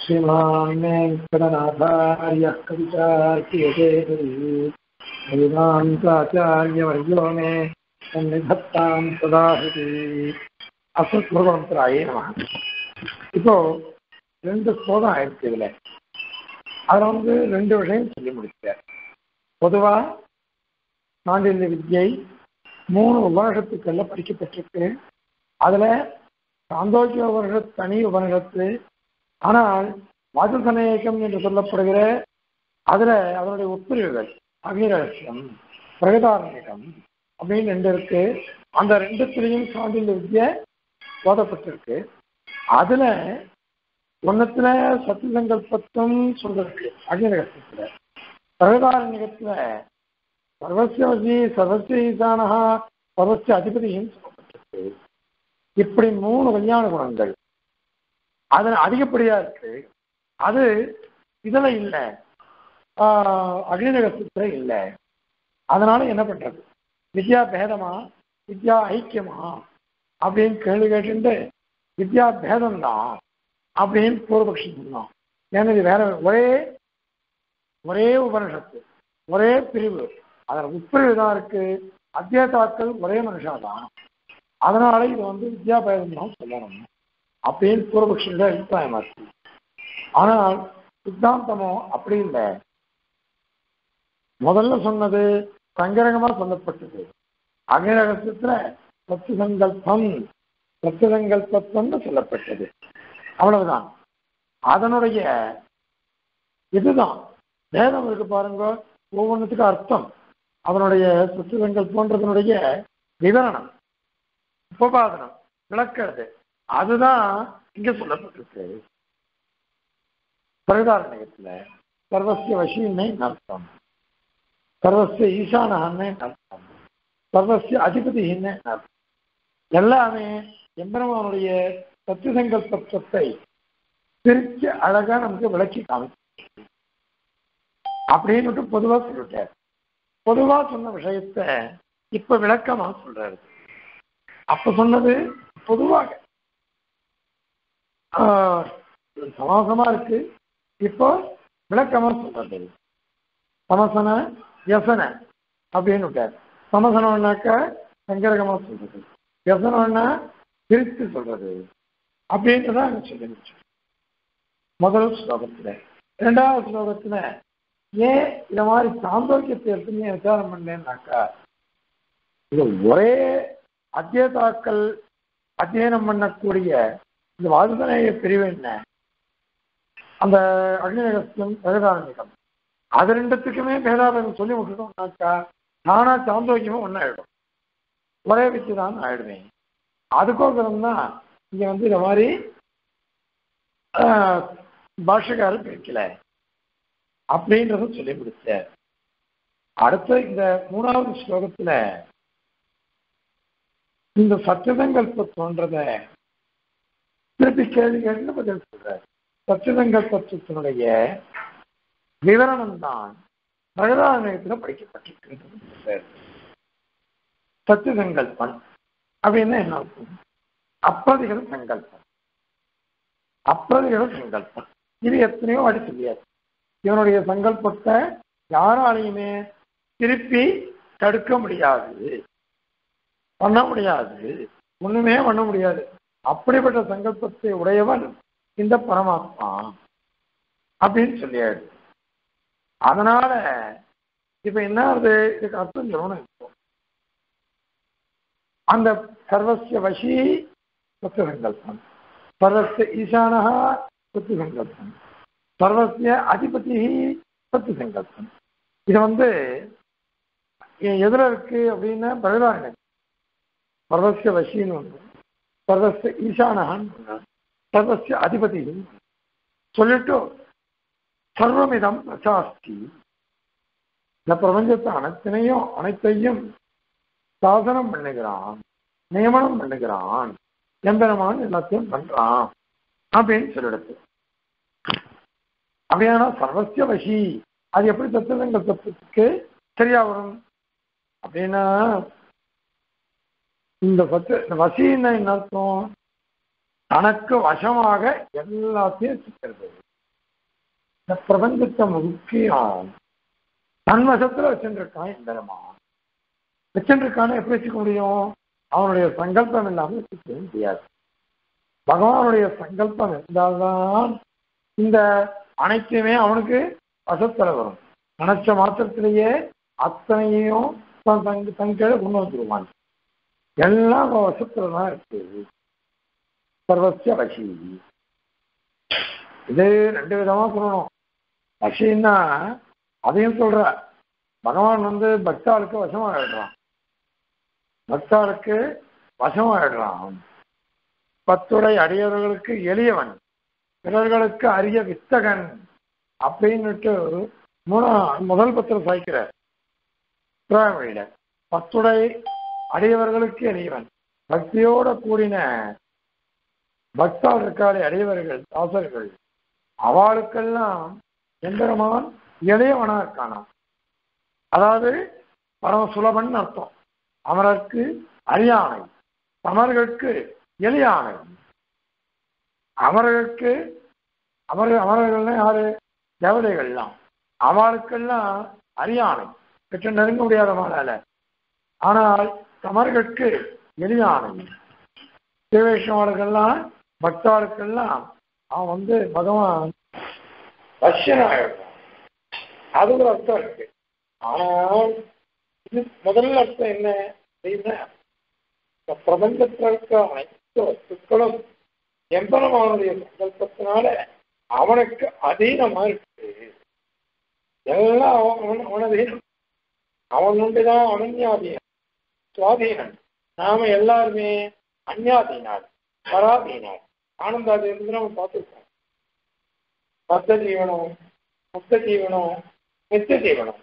श्रीमान् वेङ्कटनाथार्यः कविचार्यकेतरी वेदान्ताचार्यवर्यो मे सन्निधत्तां सदाहृति அஸ்மத்குருபரம்பராயே நம இப்போ ரெண்டு ஸ்லோகம் ஆயிடுச்சு இதுல அதுல வந்து ரெண்டு விஷயம் சொல்லி முடிச்சார் பொதுவா சாண்டில்ய வித்யை மூணு உபனிஷத்துக்கள்ல படிக்கப்பட்டிருக்கு அதுல சாந்தோக்கிய உபனிஷத் தனி உபனிஷத்து ஆனால் வாசசனேகம் என்று சொல்லப்படுகிற அதுல அதனுடைய உட்பிரிவுகள் அகிரகசியம் பிரகதாரண்யகம் அப்படின்னு ரெண்டு இருக்கு. அந்த ரெண்டுத்திலையும் சாண்டில் வித்திய போதப்பட்டிருக்கு. அதுல ஒன்னத்துல சத்தியசங்கல்பத்தும் சொல்றது அக்னிரகசியத்துல பிரகதாரண்யகத்துல சர்வசியவசி சர்வசிய ஈசானஹா சர்வசிய அதிபதியும் சொல்லப்பட்டிருக்கு. இப்படி மூணு கல்யாண குணங்கள் அதில் அதிகப்படியா இருக்கு. அது இதில் இல்லை. அக்னிநகத்துல இல்லை. அதனால என்ன பண்றது? வித்யா பேதமா? வித்யா ஐக்கியமா? அப்படின்னு கேள்வி கேட்டு வித்யா பேதம் தான் அப்படின்னு பூர்வபக்ஷம் சொன்னான். ஏன்னா இது வேற ஒரே ஒரே உபனிஷத்து ஒரே பிரிவு. அதில் உட்பிரிவு தான் இருக்கு? அத்தியதாக்கள் ஒரே மனுஷா தான் அதனால இது வந்து வித்யா பேதம் தான் சொல்லணும். அப்படின்னு பூர்வபக்ஷங்க அபிப்பிராயமா இருக்கு ஆனால் சித்தாந்தமோ அப்படி இல்லை. முதல்ல சொன்னது சங்கரகமா சொல்லப்பட்டது. அகிரகத்துல சத்து சங்கல்பம் சத்து சங்கல்பம்னு சொல்லப்பட்டது. அவ்வளவுதான். அதனுடைய இதுதான். வேதம் இருக்கு பாருங்க ஒவ்வொன்றுத்துக்கும் அர்த்தம். அதனுடைய சத்து சங்கல்பன்றதனுடைய விவரணம். உபபாதனம் விளக்கிறது. அதுதான் இங்க சொல்லப்பட்டிருக்கு. பிரகதாரண்யத்துல சர்வசிய வசீனை அர்த்தம் சர்வசிய ஈசானே அர்த்தம் சர்வசிய அதிபதின்னு அர்த்தம் எல்லாமே எம்பெருமானுடைய சத்தியசங்கல்பத்தை பிரிச்சு அழகா நமக்கு விளக்கி காமிச்சு அப்படின்னு பொதுவா சொல்லிட்டார். பொதுவா சொன்ன விஷயத்த இப்ப விளக்கமா சொல்றாரு. அப்ப சொன்னது பொதுவாக சமாசமா இருக்கு. இப்போ விளக்கமா சொல்றது. சமசன யசன அப்படின்னு விட்டார். சமசனம்னாக்க சங்கரகமா சொல்றது. யசனம்னா பிரித்து சொல்றது. அப்படின்றத அங்க சொல்லி முடிச்சு முதல் ஸ்லோகத்துல. இரண்டாவது ஸ்லோகத்துல ஏன் இந்த மாதிரி சாந்தோக்கியத்தை எடுத்து விசாரம் பண்ணேன்னாக்கா இது ஒரே அத்தியதாக்கள் அத்தியனம் பண்ணக்கூடிய இந்த வாதுதனைய பிரிவு என்ன? அந்த அக்னிநகஸ்தம் வேதாரண்யம் அது ரெண்டுத்துக்குமே பேதாபேதம் சொல்லி விட்டுட்டோம்னாக்கா நானா சாந்தோக்கியமும் ஒன்றாயிடும் ஒரே வச்சு தான் ஆயிடுவேன் அதுக்கோசரம் தான் இங்க வந்து இந்த மாதிரி பாஷக்காரர் பிரிக்கல. அப்படின்றத சொல்லி கொடுத்த அடுத்த இந்த மூணாவது ஸ்லோகத்துல இந்த சத்தியதங்கல்ப தோன்றத திருப்பி கேளுங்கன்னு பதில் சொல்றாரு. சொல்ற தத்துவத்தினுடைய விவரணம் தான் பிரகதாரண்யத்தில் படிக்கப்பட்டிருக்கின்றது சத்து சங்கல்பம் அப்படின்னா என்ன அர்த்தம்? அப்பிரதிகர சங்கல்பம் அப்பிரதிகர சங்கல்பம் இது எத்தனையோ அடி சொல்லியாச்சு. இவனுடைய சங்கல்பத்தை யாராலையுமே திருப்பி தடுக்க முடியாது. பண்ண முடியாது. ஒண்ணுமே பண்ண முடியாது. அப்படிப்பட்ட சங்கல்பத்தை உடையவன் இந்த பரமாத்மா அப்படின்னு சொல்லியாரு அதனால இப்ப என்ன ஆகுது? இதுக்கு அர்த்தம் சொல்லணும் அந்த சர்வசிய வசி சத்து சங்கல்பம் சர்வசிய ஈசானா சத்து சங்கல்பம் சர்வசிய அதிபதி சத்து சங்கல்பம் இது வந்து எதுல இருக்கு அப்படின்னா பிரகதாரணம் சர்வசிய வசின்னு ஒன்று சர்வசிய ஈசானகான்னு ஒன்று அதிபதி. சொல்லிட்டு சர்வமிதம் நசாஸ்தி இந்த பிரபஞ்சத்தை அனைத்தினையும் அனைத்தையும் சாசனம் பண்ணுகிறான் நியமனம் பண்ணுகிறான் எம்பெருமான் எல்லாத்தையும் பண்றான் அப்படின்னு சொல்லிடுது. அப்படியானா சர்வசிய வசி அது எப்படி தத்துவங்கள் தத்துவத்துக்கு சரியா வரும்? அப்படின்னா இந்த பத்து இந்த வசின்னா என்ன அர்த்தம்? தனக்கு வசமாக எல்லாத்தையும் வச்சுக்கிறது இந்த பிரபஞ்சத்தை முக்கியம். தன் வசத்துல வச்சுருக்கான் எந்திரமா வச்சுருக்கான எப்படி வச்சுக்க முடியும்? அவனுடைய சங்கல்பம் இல்லாமல் வச்சுக்க முடியாது. பகவானுடைய சங்கல்பம் இருந்தால்தான் இந்த அனைத்தையுமே அவனுக்கு வசத்துல வரும். நினைச்ச மாத்திரத்திலேயே அத்தனையும் தன் தங்க தன் கீழே கொண்டு வந்துருவான். எல்லாம் அவன் வசத்துல தான் இருக்கு. சர்வசிய வசி. இது ரெண்டு விதமா சொல்லணும். வசின்னா அதையும் சொல்ற. பகவான் வந்து பக்தாளுக்கு வசமாயிடுறான். பக்தாளுக்கு வசமாயிடுறான். பத்துடை அடியவர்களுக்கு எளியவன். பிறர்களுக்கு அரிய வித்தகன். அப்படின்னுட்டு மூணா முதல் பத்திரம் சாய்க்கிறார். திராவிட பத்துடை அடையவர்களுக்கு இறைவன். பக்தியோட கூடின பக்தால் இருக்காளே அடையவர்கள் தாசர்கள் அவளுக்கெல்லாம் எந்திரமான் எளியவனா இருக்கானாம். அதாவது பரம சுலபன் அர்த்தம். அமரர்க்கு அரியானை அமர்களுக்கு எளியானை. அமர்களுக்கு அமர அமரர்கள்னா யாரு? தேவதைகள்லாம். அவளுக்கெல்லாம் அரியானை. கிட்ட நெருங்க முடியாத மாலால ஆனால் தமர்களுக்கு எளிதானது. சிவவைஷ்ணவர்களுக்கெல்லாம் பக்தாளுக்கெல்லாம் அவன் வந்து பகவான் ரஷ்யனாயிடுறான் அது ஒரு அர்த்தம் இருக்கு. ஆனால் இது முதல் அர்த்தம் என்ன அப்படின்னா இந்த பிரபஞ்சத்தில் இருக்க அனைத்து வஸ்துக்களும் எம்பெருமானுடைய சங்கல்பத்தினால அவனுக்கு அதீனமா இருக்கு. எல்லாம் அவன் அவன் அவனதீனம் அவனுண்டுதான் அனன்யாதீனம் சுவாதீனம் நாம எல்லாருமே அந்யாதீனார் பராதீனார் ஆனந்தாதி இருந்து நம்ம பார்த்துருக்கோம். பத்த ஜீவனம் முத்த ஜீவனம் நித்திய ஜீவனம்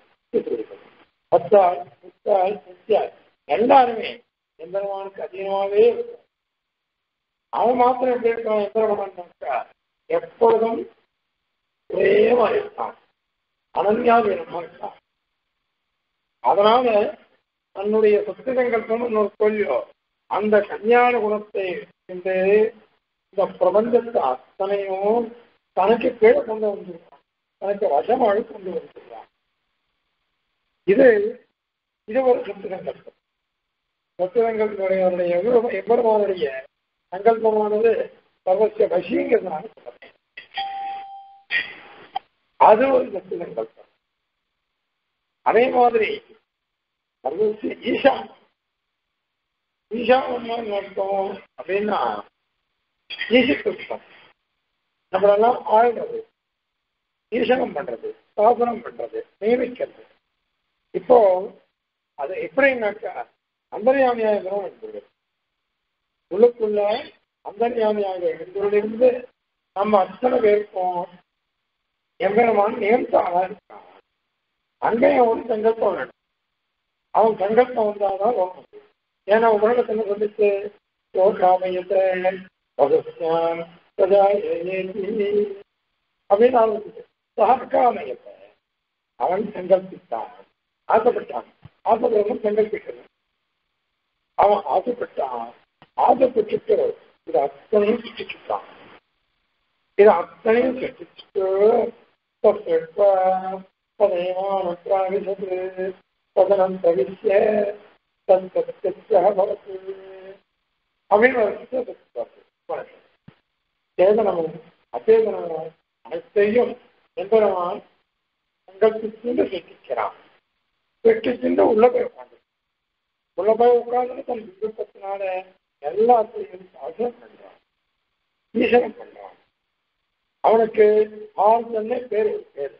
பத்தால் முத்தால் நித்தியால். எல்லாருமே எந்திரமானுக்கு அதீனமாகவே இருக்கும். அவன் மாத்திரம் எப்படி இருக்கான்? எம்பெருமானாக்கா எப்பொழுதும் ஒரே மாதிரி இருக்கான் அனன்யாதீனமா இருக்கான் அதனால தன்னுடைய சத்தியசங்கல்பம் நோக்கொள்ளியோ அந்த கல்யாண குணத்தை இந்த இந்த பிரபஞ்சத்தை அத்தனையும் தனக்கு கீழே கொண்டு வந்திருக்கான் தனக்கு வசமாக கொண்டு வந்திருக்கான் இது இது ஒரு சத்தியசங்கல்பம் சத்தியசங்கல்பனுடைய எவ்வளவானுடைய சங்கல்பமானது சர்வசிய வசிங்கிறதுனால சொல்றேன் அது ஒரு சத்தியசங்கல்பம் அதே மாதிரி சர்வசிய ஈஷா. ஈஷானம் அர்த்தம் அப்படின்னா ஈசிக்கிருத்தம் நம்மளெல்லாம் ஆழ்றது ஈசனம் பண்றது சாசனம் பண்றது நியமிக்கிறது. இப்போ அது எப்படின்னாக்கா அந்தர்யாமியாக இருந்தது உள்ளுக்குள்ள அந்தர்யாமியாக இருந்ததிலிருந்து நம்ம அத்தனை பேருக்கும் எம்பெருமான் நியமித்தானா இருக்கான். அங்கேயும் ஒரு சங்கல்பம் வேணும். அவன் சங்கல்பம் வந்தாதான் வரும் ஏன்னா உலகத்துல வந்துட்டு சோகாமயத்தை அப்படின்னு ஆரம்பிச்சு சகாமயத்தை அவன் சங்கல்பித்தான் ஆசைப்பட்டான். ஆசைப்படுறவன் சங்கல்பிக்கிறது அவன் ஆசைப்பட்டான் ஆசைப்பட்டுட்டு இது அத்தனையும் சிக்கிச்சுட்டான் இது அத்தனையும் சிட்டிச்சுட்டு பதயமானது பதனம் தவிசிய தன்சத்தியபவத்து அப்படின்னு ஒரு சேதனமும் அச்சேதனமும் அனைத்தையும் எம்பெருமான் சங்கல்பித்து சிட்டிக்கிறான் வெற்றி உள்ள போய் உட்காந்து உள்ள போய் உட்கார்ந்து தன் விருப்பத்தினால எல்லாத்தையும் சாசனம் பண்றான் ஈசனம் பண்றான் அவனுக்கு ஆர்தன்னே பேரு பேர்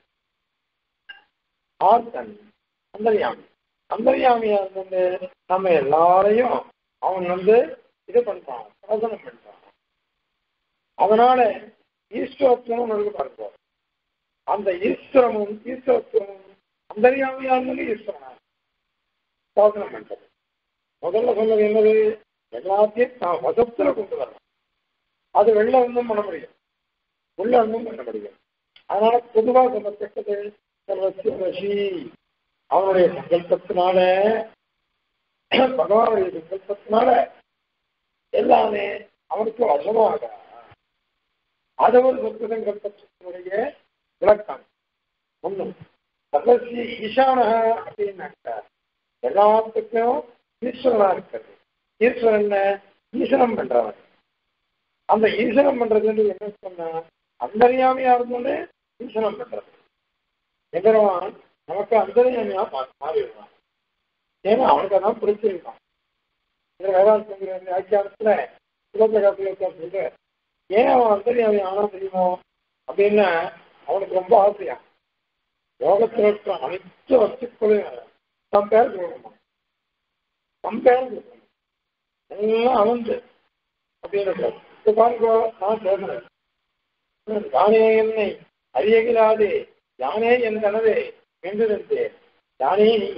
ஆர்தன் அந்தரியாமி. அந்தரியாமியா இருந்து நம்ம எல்லாரையும் அவன் வந்து இது பண்றான் சாசனம் பண்றான் அதனால ஈஸ்வரத்துவம் இருக்கு பார்ப்போம் அந்த ஈஸ்வரமும் ஈஸ்வரத்துவமும் அந்தரியாமியா இருந்தது ஈஸ்வரனா சாசனம் பண்றது முதல்ல சொன்னது என்னது? எல்லாத்தையும் நான் வசத்துல கொண்டு வரணும். அது வெளில இருந்தும் பண்ண முடியும் உள்ள இருந்தும் பண்ண முடியும் அதனால பொதுவாக சொல்லப்பட்டது சர்வசி அவனுடைய சங்கல்பத்தினால பகவானுடைய சங்கல்பத்தினால எல்லாமே அவனுக்கு வசமாக அதவர் ஒரு சொத்து சங்கல்பத்தினுடைய விளக்கம். ஒண்ணு சர்வசிய ஈசானக அப்படின்னாக்க எல்லாத்துக்கும் ஈஸ்வரனா இருக்கிறது. ஈஸ்வரன் ஈசனம் ஈஸ்வரம் பண்றவன். அந்த ஈஸ்வரம் பண்றதுன்னு என்ன சொன்னா அந்தரியாமையா இருந்தோன்னு ஈஸ்வரம் பண்றது எதிரவான் நமக்கு அந்தரியாமையா மா- மாறிடுவான். ஏன்னா அவனுக்கு அதான் பிடிச்சிருக்கான் இந்த வேதாந்தங்கிற வியாக்கியானத்துல சிவபிரகாசிய சொல்ற ஏன் அவன் அந்தரியாமை ஆனா தெரியுமோ? அப்படின்னா அவனுக்கு ரொம்ப ஆசையா. யோகத்தில் இருக்கிற அனைத்து வஸ்துக்களையும் தம் பேர் சொல்லணுமா தம் எல்லாம் அவந்து அப்படின்னு பாருங்கோ நான் பேசுறேன். யானே என்னை அறியகிலாதே யானே என் கனவே என்றிருந்து யானே நீ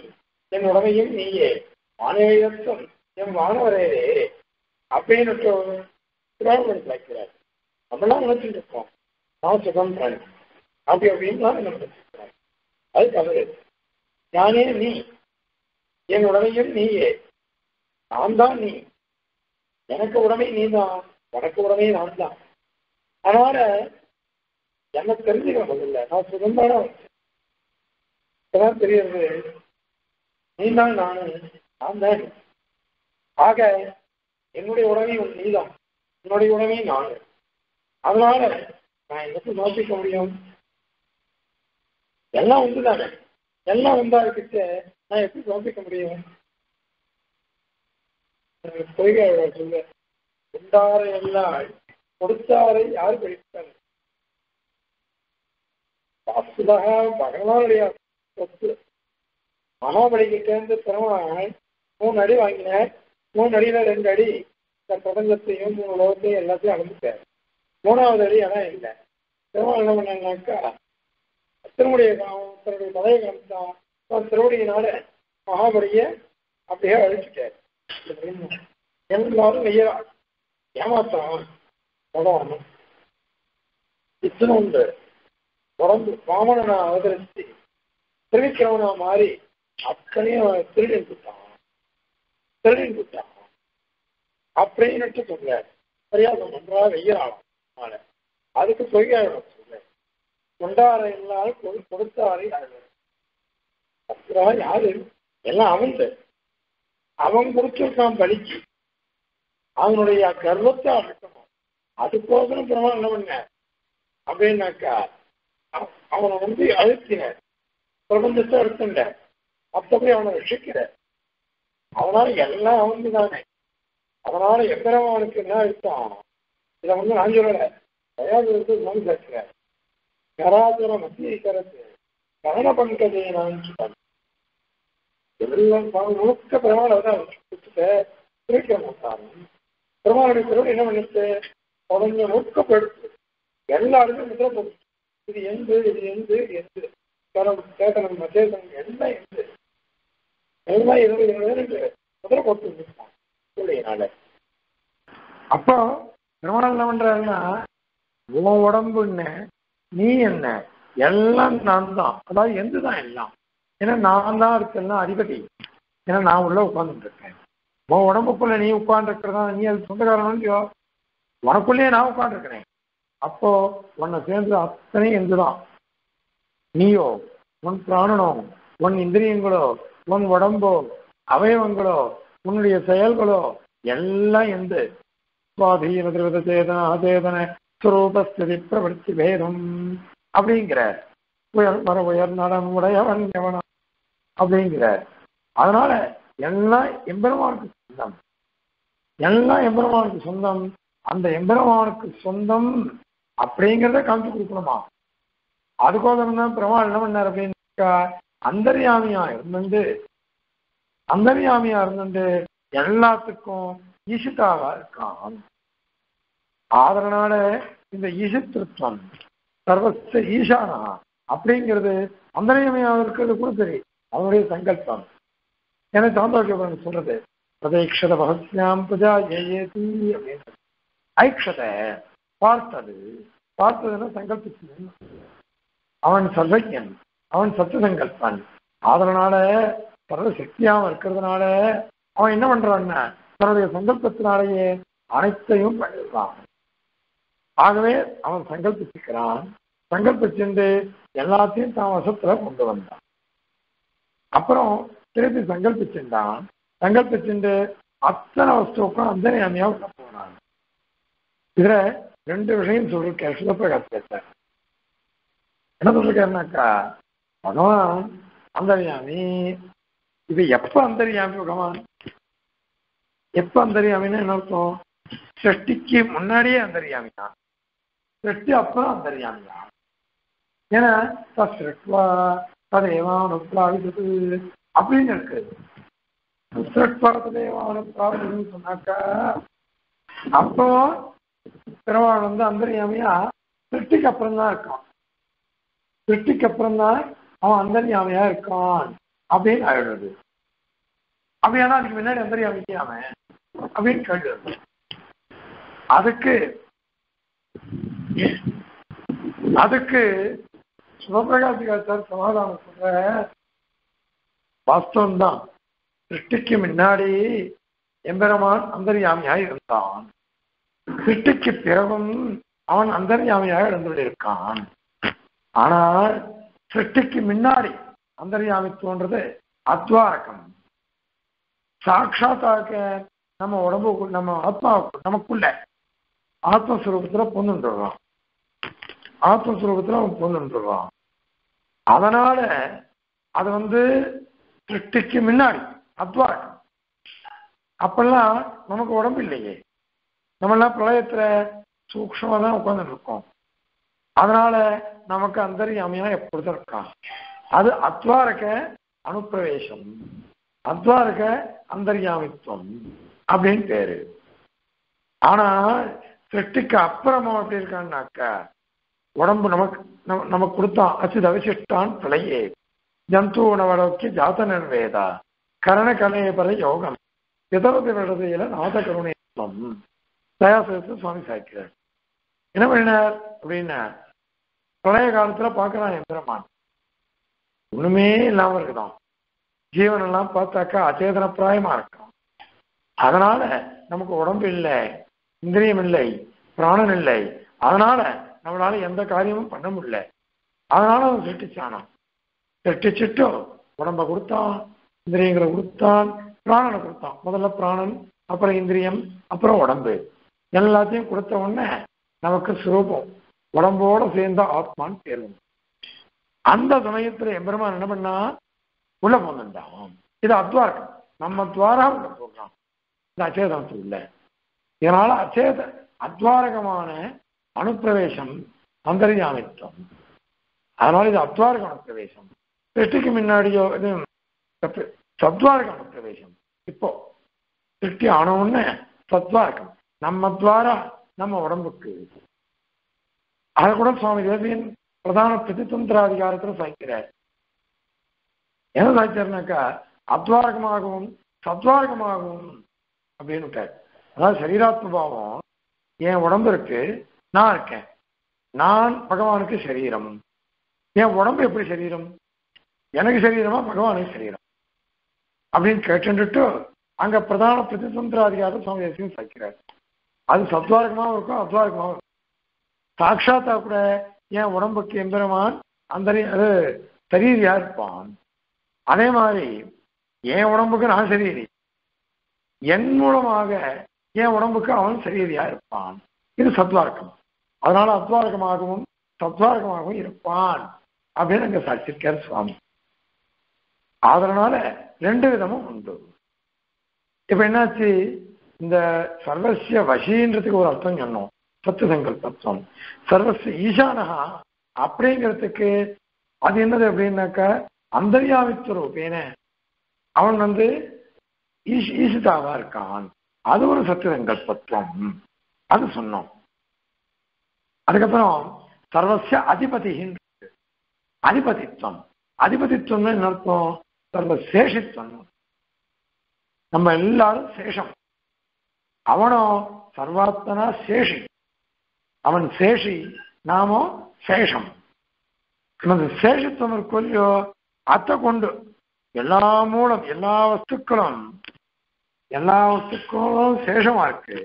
என் உடமையும் நீயே மாணவியத்தும் என் மாணவரே அப்படின்னு திருவாரூர் வைக்கிறார் நம்மளாம் நினைச்சிட்டு இருக்கோம் நான் சுகம் பிராணி அப்படி அப்படின்லாம் என்ன அது தவறு யானே நீ என் உடமையும் நீயே நான் தான் நீ. எனக்கு உடமை நீ தான் உனக்கு உடமை நான் தான் அதனால என்ன தெரிஞ்சுக்க முதல்ல. நான் சுதந்திரம் இதெல்லாம் தெரியுது. நீ தான் நானு நான் தான் ஆக என்னுடைய உடனே உன் நீதான் என்னுடைய உடமை நான். அதனால நான் எப்படி யோசிக்க முடியும்? எல்லாம் உண்டு தானே எல்லாம் உண்டா இருக்கிட்டு நான் எப்படி யோசிக்க முடியும்? பொய்கை சொல்ல உண்டார எல்லாம் கொடுத்தாரை யார் படித்தார் பகவானுடைய சொத்து மகாபலிகிட்ட பெருமாள் மூணு அடி வாங்கினார். மூணு அடியில ரெண்டு அடி. இந்த பிரபஞ்சத்தையும் மூணு உலகத்தையும் எல்லாத்தையும் அளந்துட்டார் மூணாவது அடி இடம் இல்லை. பெருமாள் என்ன பண்ணாங்கனாக்கா திருமுடைய கா- தன்னுடைய தலையை காமிச்சான் அவன் திருமுடியினால மகாபலியை அப்படியே அழிச்சுட்டார். எல்லாரும் வெய்யரா ஏமாத்தான் உடம்பு இத்தனை உண்டு. உடம்பு நான் அவதரித்து திருவிக்கிறவனா மாறி அத்தனையும் திருடன் விட்டான் திருடன் விட்டான் அப்படின்னு சொல்ல பரியாசம் பண்றா வெய்யறாளாம் நாளை அதுக்கு பொய்யாயிடும் சொல்ல கொண்டார இல்லாத கொடுத்தாரை அப்புறம் யாரு? எல்லாம் அவன் அவன் கொடுத்துருக்கான் பலிக்கு. அவனுடைய கர்வத்தை அடக்கணும் அதுக்கோசரம் பிரமாணம் என்ன பண்ண? அப்படின்னாக்கா அவனை வந்து அழுத்தினர். பிரபஞ்சத்தை எடுத்துட்ட அப்படி அவனை ரஷிக்கிற அவனால எல்லாம் அவனுக்கு தானே அதனால எம்பெருமானுக்கு என்ன அழுத்தம் இதை வந்து நான் சொல்லல. தயாரித்து மனு சேர்க்கிறேன் கராதுர மத்திய கரத்து. கவன பங்கஜை நான் சொல்ல எல்லாம் முழுக்க பெருமாள் தான் திருக்கிற மாட்டாங்க பெருமாளுடைய திருவிழா என்ன பண்ணிட்டு? உடனே முழுக்கப்படுத்து எல்லாருமே முத்திர போட்டு இது எந்த இது எந்த இது கரம் சேதனம் அச்சேதனம் எல்லாம் எந்து எல்லாம் இருபது இருபது முதல்ல போட்டு வச்சிருக்கான் திருவிழையினால அப்போ பெருமாள் என்ன பண்றாருன்னா உன் உடம்புன்னு நீ என்ன? எல்லாம் நான் தான் அதாவது எந்த தான் எல்லாம்? ஏன்னா நான் தான் இருக்கெல்லாம் அதிபதி. ஏன்னா நான் உள்ள உட்கார்ந்துட்டு இருக்கேன் உன் உடம்புக்குள்ள நீ உட்காந்துருக்கிறதா நீ அது சொந்தக்காரன் இல்லையோ? உனக்குள்ளேயே நான் உட்காந்துருக்கிறேன் அப்போ உன்னை சேர்ந்து அத்தனையும் எந்துதான்? நீயோ உன் பிராணனோ உன் இந்திரியங்களோ உன் உடம்போ அவயவங்களோ உன்னுடைய செயல்களோ எல்லாம் எந்த சுவாதீன திருவித சேதன அசேதன பிரவர்த்தி பேதம் அப்படிங்கிற உயர் மர உயர் நடம் உடையவன் எவனா அப்படிங்கிற. அதனால எல்லாம் எம்பெருமானுக்கு சொந்தம். எல்லாம் எம்பெருமானுக்கு சொந்தம். அந்த எம்பெருமானுக்கு சொந்தம் அப்படிங்கிறத காமிச்சு கொடுக்கணுமா? அதுக்கோசரம் தான் பெருமாள் என்ன பண்ணார் அப்படின்னாக்கா அந்தர்யாமியா இருந்துட்டு அந்தர்யாமியா இருந்துட்டு எல்லாத்துக்கும் ஈசித்தாவா இருக்கான். அதனால இந்த ஈசித்திருத்தம் சர்வச ஈசானா அப்படிங்கிறது அந்தர்யாமியா இருக்கிறது கூட சரி அவனுடைய சங்கல்பம். என சாந்தோக்கியம் சொல்றது? பிரதேக்ஷத பகத்யாம் பிரஜா தீ அப்படின்னு. ஐக்ஷத பார்த்தது பார்த்ததுன்னா சங்கல்பிச்சு அவன் சர்வஜன் அவன் சத்து சங்கல்பன் அதனால சர்வ இருக்கிறதுனால அவன் என்ன பண்றான்னா தன்னுடைய சங்கல்பத்தினாலேயே அனைத்தையும் பண்ணிடுறான். ஆகவே அவன் சங்கல்பிச்சுக்கிறான். சங்கல்பிச்சுண்டு எல்லாத்தையும் தான் வசத்துல கொண்டு வந்தான். அப்புறம் திருப்பி சங்கல்பிச்சுட்டான் சங்கல்பிச்சுண்டு அத்தனை வஸ்துவுக்கும் அந்தரியாமையா உள்ள போனான். இதுல ரெண்டு விஷயம் சொல்ற சிவபிரகாஷ் பிரகாசத்தை என்ன சொல்லிருக்காருனாக்கா பகவான் அந்தரியாமி. இது எப்ப அந்தரியாமி பகவான்? எப்ப அந்தரியாமின்னு என்ன அர்த்தம்? சிருஷ்டிக்கு முன்னாடியே அந்தரியாமியா? சிருஷ்டி அப்புறம் அந்தரியாமியா? ஏன்னா சிருஷ்டுவா ததேவானுப்ளாவிதது அப்படின்னு இருக்கு சிருஷ்டுவா ததேவானுப்ளாவிதன்னு சொன்னாக்கா அப்போ பெருமாள் வந்து அந்தரியாமியா சிருஷ்டிக்கு அப்புறம் தான் இருக்கான் சிருஷ்டிக்கு அப்புறம் தான் அவன் அந்தர்யாமையா இருக்கான் அப்படின்னு ஆயிடுறது. அப்படியானா அதுக்கு முன்னாடி அந்தர்யாமிக்கு அவன் அப்படின்னு கேள்வி அதுக்கு அதுக்கு சிவபிரகாசிகாச்சார் சமாதானம் சொல்ற வாஸ்தவம் தான் சிருஷ்டிக்கு முன்னாடி எம்பெருமான் அந்தரியாமியாய் இருந்தான். சிருஷ்டிக்கு பிறகும் அவன் அந்தர்யாமியாக இருக்கான் ஆனால் சிருஷ்டிக்கு முன்னாடி அந்தரியாமித்துவன்றது அத்வாரகம். சாட்சாத்தாக்க நம்ம உடம்பு நம்ம ஆத்மாவுக்கு நமக்குள்ள ஆத்மஸ்வரூபத்துல பொண்ணுன்றோம் ஆத்மஸ்வரூபத்துல அவன் பொண்ணுன்றோம் அதனால அது வந்து சிருஷ்டிக்கு முன்னாடி அத்வாரகம். அப்பெல்லாம் நமக்கு உடம்பு இல்லையே. நம்மெல்லாம் பிரளயத்துல சூக்ஷமா தான் உட்கார்ந்துட்டு இருக்கோம். அதனால நமக்கு அந்தர்யாமியா எப்பொழுதும் இருக்கா? அது அத்வாரக அனுப்பிரவேசம். அத்வாரக அந்தர்யாமித்துவம் அப்படின்னு பேரு. ஆனா சிருஷ்டிக்கு அப்புறமா அப்படி இருக்கான்னாக்கா உடம்பு நமக்கு நம்ம- நமக்கு கொடுத்தான் அச்சு அவசிஷ்டான் பிழையே. ஜந்து உணவடோக்கி ஜாத நிர்வேதா கரண கலையபர யோகம். எதரது விடுதியில நாத கருணைத்துவம் தயாசத்து சுவாமி சாய்க்கிறார். என்ன பண்ணினார் அப்படின்னா பிரளய காலத்துல பார்க்கறான் எந்திரமான் ஒண்ணுமே இல்லாம இருக்குதான் ஜீவன் எல்லாம் பார்த்தாக்கா அச்சேதன பிராயமா இருக்கும் அதனால நமக்கு உடம்பு இல்லை இந்திரியம் இல்லை பிராணன் இல்லை. அதனால நம்மளால எந்த காரியமும் பண்ண முடியல. அதனால அவன் சிருஷ்டிச்சானான் சிருஷ்டிச்சுட்டு உடம்ப கொடுத்தான் இந்திரியங்களை கொடுத்தான் பிராணனை கொடுத்தான். முதல்ல பிராணன் அப்புறம் இந்திரியம் அப்புறம் உடம்பு. எல்லாத்தையும் கொடுத்த உடனே நமக்கு சுரூபம். உடம்போட சேர்ந்த ஆத்மான்னு பேர் வந்து அந்த சமயத்துல எம்பெருமான் என்ன பண்ணா உள்ள போனண்டாம் இது அத்வார்க்கம். நம்ம துவாரா உள்ள போடுறான் இந்த அச்சேதனத்தில் இல்லை. இதனால அச்சேத அத்வாரகமான அனுப்பிரவேசம் அந்தரியாமித்துவம். அதனால இது அத்வாரக அனுப்பிரவேசம். சிருஷ்டிக்கு முன்னாடியோ இது சத்வாரக அனுப்பிரவேசம். இப்போ சிருஷ்டி ஆனவுன்னு சத்வாரகம். நம்ம துவாரா நம்ம உடம்புக்கு. அதை கூட சுவாமி தேவியன் பிரதான பிரதிதந்திராதிகாரத்தில் சாய்க்கிறார். என்ன சாய்ச்சார்னாக்கா அத்வாரகமாகவும் சத்வாரகமாகவும் அப்படின்னு விட்டார். அதாவது சரீராத்மபாவம் என் உடம்பு இருக்கு நான் இருக்கேன். நான் பகவானுக்கு சரீரம். என் உடம்பு எப்படி சரீரம்? எனக்கு சரீரமா பகவானுக்கு சரீரம். அப்படின்னு கேட்டுட்டு அங்க பிரதான பிரதிசந்திராதிகாரம் சுவாமி தேசியம் சாய்க்கிறார். அது சத்வாரகமாகவும் இருக்கும் அத்வாரகமாகவும் இருக்கும் சாட்சாத்தா கூட என் உடம்புக்கு எம்பெருமான் அந்த அது சரீரியா இருப்பான் அதே மாதிரி என் உடம்புக்கு நான் சரீரி? என் மூலமாக என் உடம்புக்கு அவன் சரீரியா இருப்பான் இது சத்வார்க்கம் அதனால அத்வார்க்கமாகவும் சத்வார்க்கமாகவும் இருப்பான் அப்படின்னு அங்க சாட்சிருக்கார் சுவாமி. அதனால ரெண்டு விதமும் உண்டு. இப்ப என்னாச்சு? இந்த சர்வசிய வசின்றதுக்கு ஒரு அர்த்தம் சொன்னோம். சத்து சங்கல்பத்துவம் சர்வசிய ஈசானகா அப்படிங்கிறதுக்கு அது என்னது அப்படின்னாக்கா அந்தர்யாமித்துவ ரூபேன. அவன் வந்து ஈஷ் ஈசிதாவா இருக்கான். அது ஒரு சத்தியசங்கல்பத்துவம் அது சொன்னோம். அதுக்கப்புறம் சர்வசிய அதிபதி அதிபதித்துவம் அதிபதித்துவம்னு என்ன அர்த்தம்? சர்வ சேஷித்துவம் நம்ம எல்லாரும் சேஷம். அவனும் சர்வாத்மனா சேஷி. அவன் சேஷி நாமோ சேஷம். நமது சேஷத்துவம் இருக்கோ இல்லையோ அத்தை கொண்டு எல்லா மூலம் எல்லா வஸ்துக்களும் எல்லா வஸ்துக்களும் சேஷமா இருக்கு.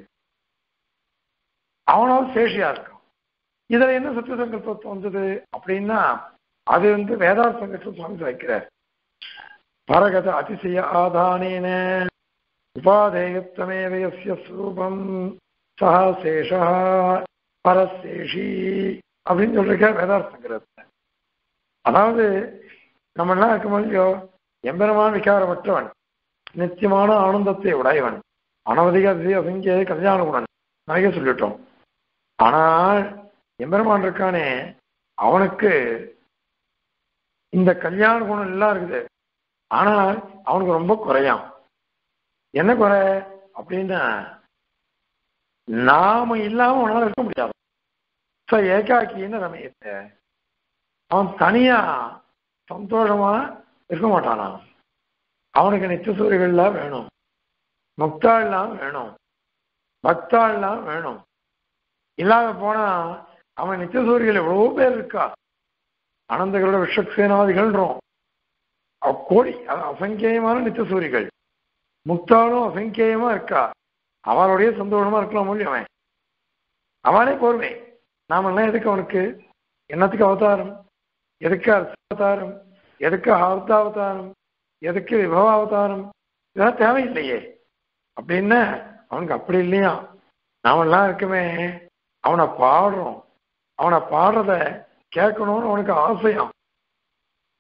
அவனும் சேஷியா இருக்கும் இதுல என்ன சத்திய சங்கல்பத்தை வந்தது அப்படின்னா அது வந்து வேதா சங்கத்தில் சுவாமி வைக்கிறார். பரகத அதிசய ஆதானேன உபாதேயத்தமேவயசிய ஸ்வரூபம் சஹா சேஷா. பரசேஷி அப்படின்னு சொல்லிருக்க வேதார்த்த அதாவது நம்ம என்ன இருக்கும் இல்லையோ எம்பெருமான் விகாரமற்றவன் நித்தியமான ஆனந்தத்தை உடையவன் அனவதிக அசங்கிய கல்யாண குணன் நிறைய சொல்லிட்டோம். ஆனால் எம்பெருமான் இருக்கானே அவனுக்கு இந்த கல்யாண குணம் எல்லாம் இருக்குது. ஆனால் அவனுக்கு ரொம்ப குறையாம். என்ன குறை? அப்படின்னா நாம இல்லாம அவனால இருக்க முடியாது. ச ஏகாக்கின்னு ரமயத்தை அவன் தனியா சந்தோஷமா இருக்க மாட்டானா? அவனுக்கு நித்தியசூரிகள்லாம் வேணும். முக்தாள்லாம் வேணும். பக்தாள்லாம் வேணும். இல்லாத போனா அவன் நித்தியசூரிகள் எவ்வளவோ பேர் இருக்கா? அனந்தகளோட விஷக்சேனாதிகள்ன்றோம். கோடி அசங்கேயமான நித்தியசூரிகள் முக்தாலும் அசங்கேயமா இருக்கா? அவளுடைய சந்தோஷமா இருக்கலாம் மொழி அவன்? அவனே போர்வேன் நாமெல்லாம் எதுக்கு அவனுக்கு? என்னத்துக்கு அவதாரம்? எதுக்கு அவதாரம்? எதுக்கு ஆர்த்தாவதாரம் எதுக்கு விபவாவதாரம் இதெல்லாம் தேவையில்லையே. அப்படின்னா அவனுக்கு அப்படி இல்லையா? நாமெல்லாம் இருக்குமே. அவனை பாடுறோம். அவனை பாடுறத கேட்கணும்னு அவனுக்கு ஆசையாம்